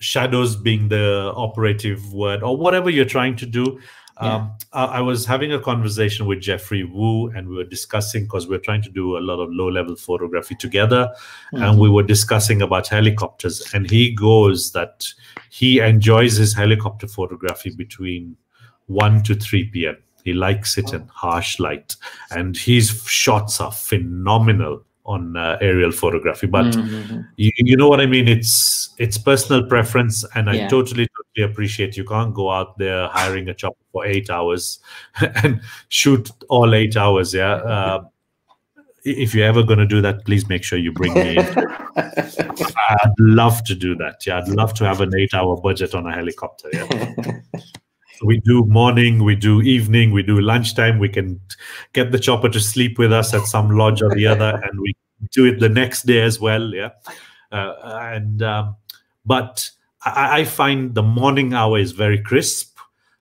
shadows being the operative word or whatever you're trying to do um, I, was having a conversation with jeffrey wu and we were discussing because we are trying to do a lot of low level photography together. And we were discussing about helicopters. And he goes that he enjoys his helicopter photography between 1 to 3 p.m he likes it in harsh light. And his shots are phenomenal on uh, aerial photography but Mhm. you, you know what I mean? It's it's personal preference, and I totally totally appreciate. You can't go out there hiring a chopper for eight hours and shoot all eight hours. Yeah. Uh, if you're ever going to do that, please make sure you bring me. I'd love to do that. Yeah, I'd love to have an eight-hour budget on a helicopter. Yeah. we do morning, we do evening, we do lunchtime. We can get the chopper to sleep with us at some lodge or the other, and we do it the next day as well. Yeah, uh, and um, but I, I find the morning hour is very crisp.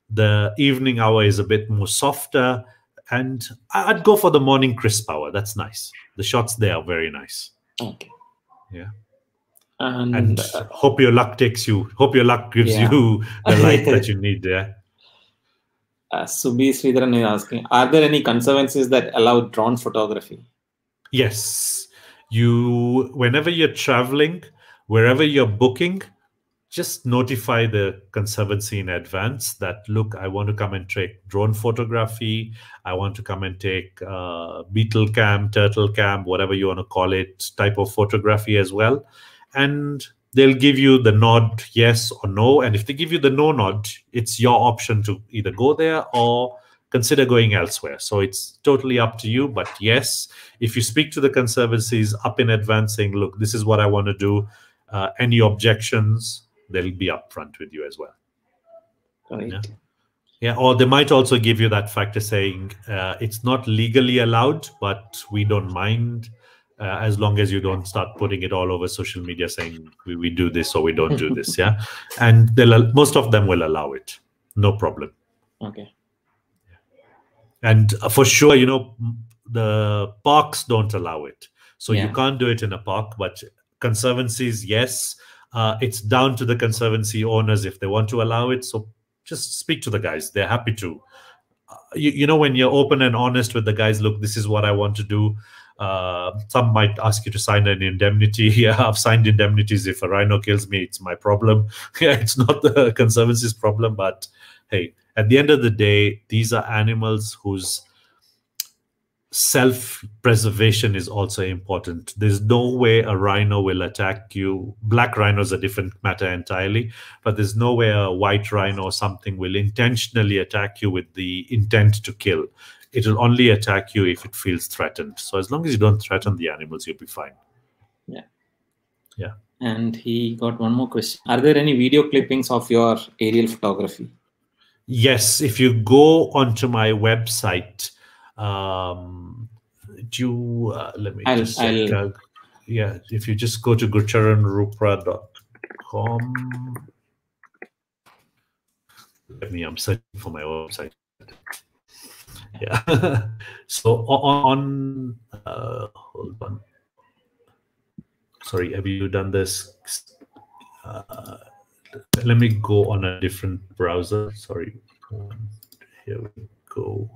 The evening hour is a bit more softer, and I'd go for the morning crisp hour. That's nice. The shots there are very nice. okay. Yeah. And, And hope your luck takes you. Hope your luck gives Yeah. you the light that you need there. Uh, Subi Sridharan is asking, are there any conservancies that allow drone photography? Yes. You, whenever you're traveling, wherever you're booking, just notify the conservancy in advance that, look, I want to come and take drone photography. I want to come and take uh, beetle cam, turtle cam, whatever you want to call it, type of photography as well. And they'll give you the nod, yes or no. And if they give you the no nod, it's your option to either go there or consider going elsewhere. So it's totally up to you. But yes, if you speak to the conservancies up in advance saying, look, this is what I want to do, uh, any objections, they'll be upfront with you as well. Right. Yeah. Yeah, or they might also give you that factor saying uh, it's not legally allowed, but we don't mind uh, as long as you don't start putting it all over social media saying we, we do this or we don't do this. Yeah, and they'll most of them will allow it, no problem. Okay. And for sure, you know, the parks don't allow it. So you can't do it in a park, but conservancies, yes. Uh, it's down to the conservancy owners if they want to allow it. So just speak to the guys. They're happy to. Uh, you, you know, when you're open and honest with the guys, look, this is what I want to do. Uh, some might ask you to sign an indemnity. Yeah, I've signed indemnities. If a rhino kills me, it's my problem. Yeah, it's not the conservancy's problem. But hey, at the end of the day, these are animals whose self preservation is also important. There's no way a rhino will attack you. Black rhino is a different matter entirely, but there's no way a white rhino or something will intentionally attack you with the intent to kill. It will only attack you if it feels threatened. So as long as you don't threaten the animals, you'll be fine. Yeah. Yeah. And he got one more question. Are there any video clippings of your aerial photography? Yes, if you go onto my website, um, do you, uh, let me I'll- just I'll- uh, yeah, if you just go to gurcharanroopra.com. Let me, I'm searching for my website. Yeah. so on, uh, hold on. Sorry, have you done this? Uh, let me go on a different browser. Sorry. Here we go.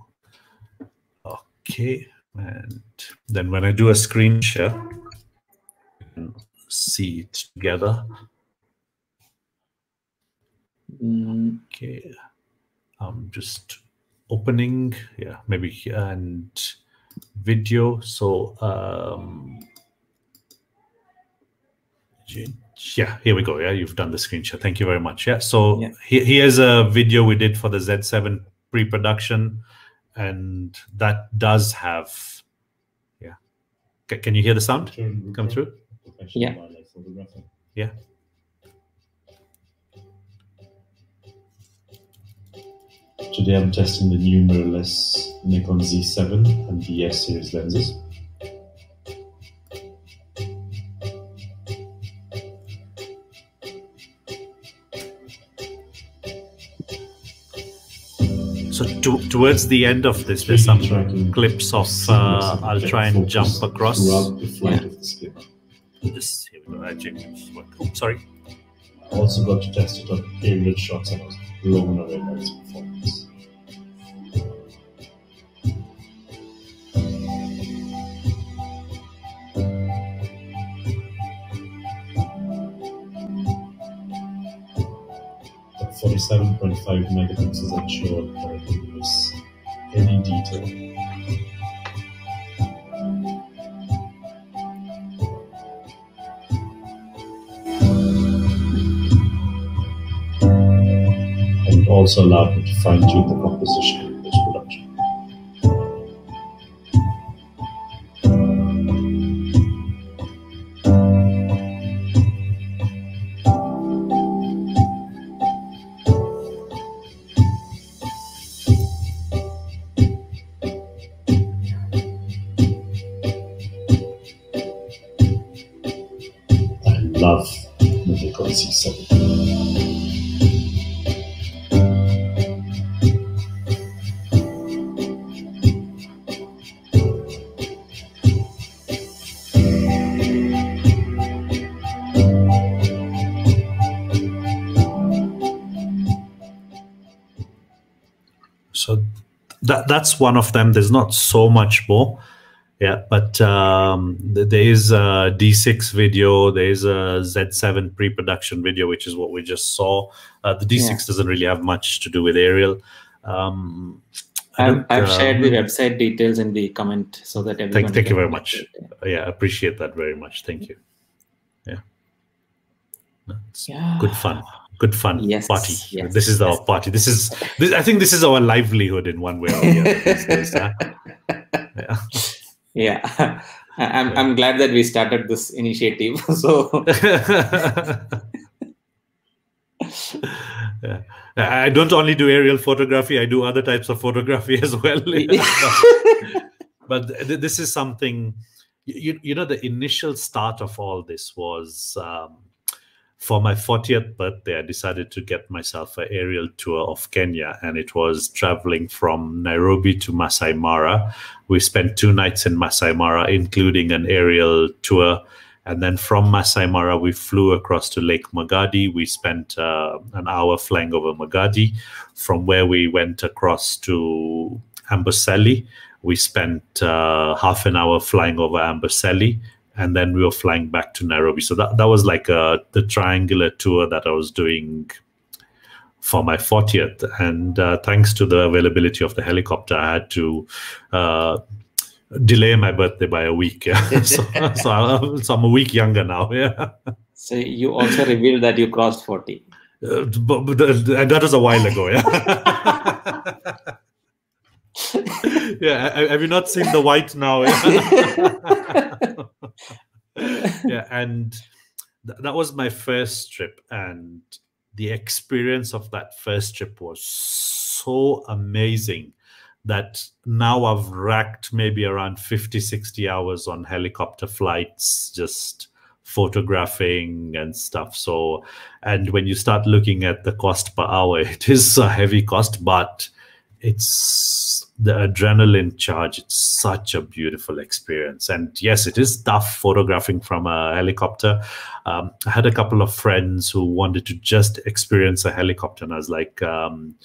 Okay. And then when I do a screen share, you can see it together. Mm, Okay. I'm just opening, yeah, maybe here and video. So, um, yeah, here we go. Yeah, you've done the screenshot. Thank you very much. Yeah. So Yeah. he- here's a video we did for the Z7 pre-production, and that does have, yeah. Ca- Can you hear the sound come through? Yeah. Yeah. Today I'm testing the new mirrorless Nikon Z7 and the S series lenses. So to, towards the end of this, there's some clips of. Uh, I'll try and jump across. Throughout the flight Yeah. of the skip. This here we go. I this. Sorry. I also got to test it on aerial shots and I was blown away by its performance. 47.5 megapixels ensured that I didn't miss any detail. and also allowed me to fine tune the composition that's one of them. There's not so much more. Yeah, but um, there is a D6 video. There is a Z7 pre-production video, which is what we just saw. Uh, the D6 Yeah. doesn't really have much to do with aerial. Um, I've, I've uh, shared the website details in the comment so that everyone. thank you very much. it. Yeah, appreciate that very much. Thank you. Yeah, that's Yeah. good fun. Good fun Yes, party. yes, this is our party. This is. This, I think this is our livelihood in one way or the other. days, huh? Yeah. Yeah. I'm, I'm glad that we started this initiative. So yeah. I don't only do aerial photography, I do other types of photography as well. but th- this is something, you, you know, the initial start of all this was um, for my 40th birthday, I decided to get myself an aerial tour of Kenya, and it was traveling from Nairobi to Masai Mara. We spent two nights in Masai Mara, including an aerial tour. And then from Masai Mara, we flew across to Lake Magadi. We spent uh, an hour flying over Magadi, from where we went across to Amboseli. We spent uh, half an hour flying over Amboseli, and then we were flying back to Nairobi. So that, that was like uh the triangular tour that I was doing for my 40th. And uh, thanks to the availability of the helicopter, I had to uh, delay my birthday by a week. Yeah. so, so, I- so I'm a week younger now. Yeah. So you also revealed that you crossed 40. Uh, but, but and that was a while ago. Yeah. yeah. Have you not seen the white now? Yeah. And th- that was my first trip. And the experience of that first trip was so amazing that now I've racked maybe around 50, 60 hours on helicopter flights, just photographing and stuff. So, and when you start looking at the cost per hour, it is a heavy cost, but it's the adrenaline charge. It's such a beautiful experience. And yes, it is tough photographing from a helicopter. Um, I had a couple of friends who wanted to just experience a helicopter, and I was like, um,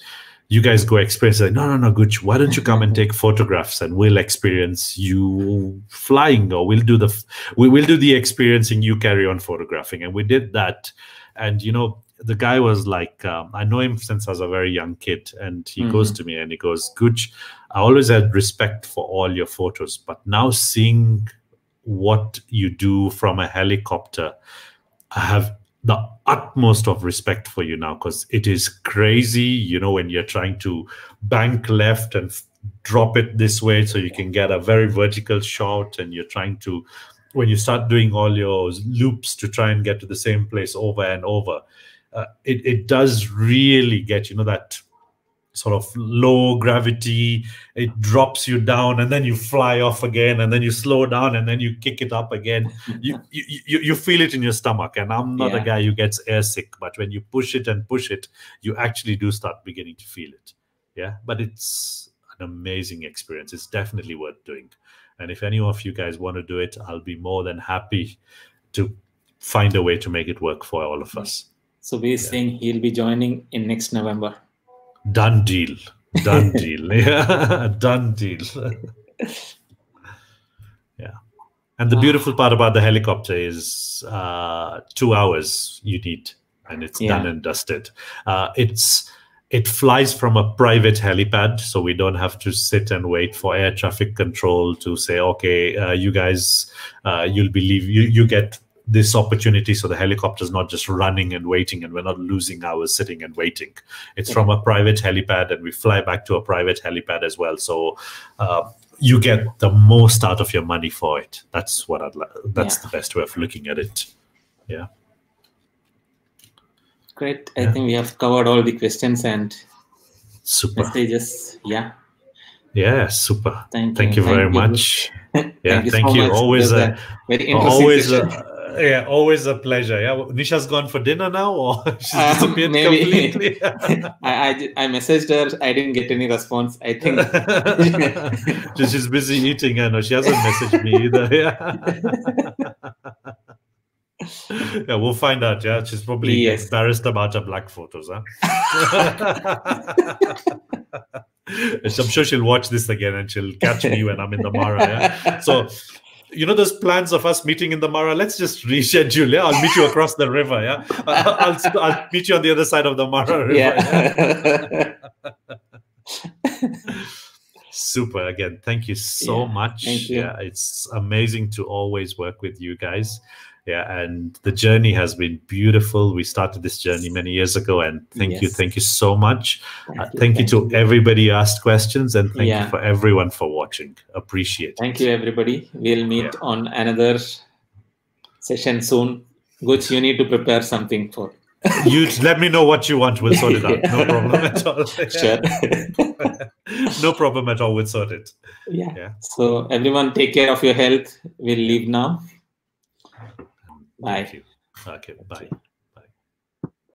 you guys go experience it. No, no, no, Gooch, why don't you come and take photographs and we'll experience you flying or we'll do the we will do the experiencing you carry on photographing and we did that and you know the guy was like um, i know him since i was a very young kid and he goes to me and he goes gooch i always had respect for all your photos but now seeing what you do from a helicopter i have the utmost of respect for you now because it is crazy you know when you're trying to bank left and drop it this way so you can get a very vertical shot and you're trying to when you start doing all your loops to try and get to the same place over and over uh, it, it does really get you know that sort of low gravity it drops you down and then you fly off again and then you slow down and then you kick it up again. You you, you, you feel it in your stomach and i'm not a guy who gets airsick but when you push it and push it you actually do start beginning to feel it. Yeah? But it's an amazing experience. It's definitely worth doing. And if any of you guys want to do it i'll be more than happy to find a way to make it work for all of us. So we're saying he'll be joining in next November. Done deal. Done deal. Yeah. Done deal. Yeah. And the Wow. beautiful part about the helicopter is uh two hours you need and it's done and dusted. Uh it's it flies from a private helipad so we don't have to sit and wait for air traffic control to say okay uh, you guys uh, you'll believe you you get this opportunity so the helicopter is not just running and waiting and we're not losing hours sitting and waiting it's from a private helipad and we fly back to a private helipad as well so uh, you get the most out of your money for it that's what i'd like that's Yeah. the best way of looking at it Yeah. Great. I Yeah. think we have covered all the questions and super messages. Yeah. yeah super Thank you. thank you very Thank much yeah you thank so you always uh, a very interesting always yeah always a pleasure yeah nisha's gone for dinner now or she's Um, disappeared maybe. completely I, I I messaged her. I didn't get any response. I think she's busy eating and she hasn't messaged me either. Yeah. yeah, we'll find out. Yeah, she's probably Yes. embarrassed about her black photos. Huh? I'm sure she'll watch this again and she'll catch me when I'm in the Mara. Yeah? So, you know those plans of us meeting in the Mara. Let's just reschedule. Yeah, I'll meet you across the river. Yeah, I'll, I'll, I'll meet you on the other side of the Mara River. yeah. super again thank you so Yeah, much you. yeah it's amazing to always work with you guys yeah and the journey has been beautiful we started this journey many years ago and thank you thank you so much uh, thank you to everybody who asked questions and thank Yeah. you for everyone for watching appreciate Thank it you, everybody. We'll meet Yeah. on another session soon. Gooch, you need to prepare something for. you let me know what you want we'll sort it out no problem at all Sure. no problem at all we'll sort it yeah. Yeah. So, everyone, take care of your health. We'll leave now. Bye. Thank you. okay bye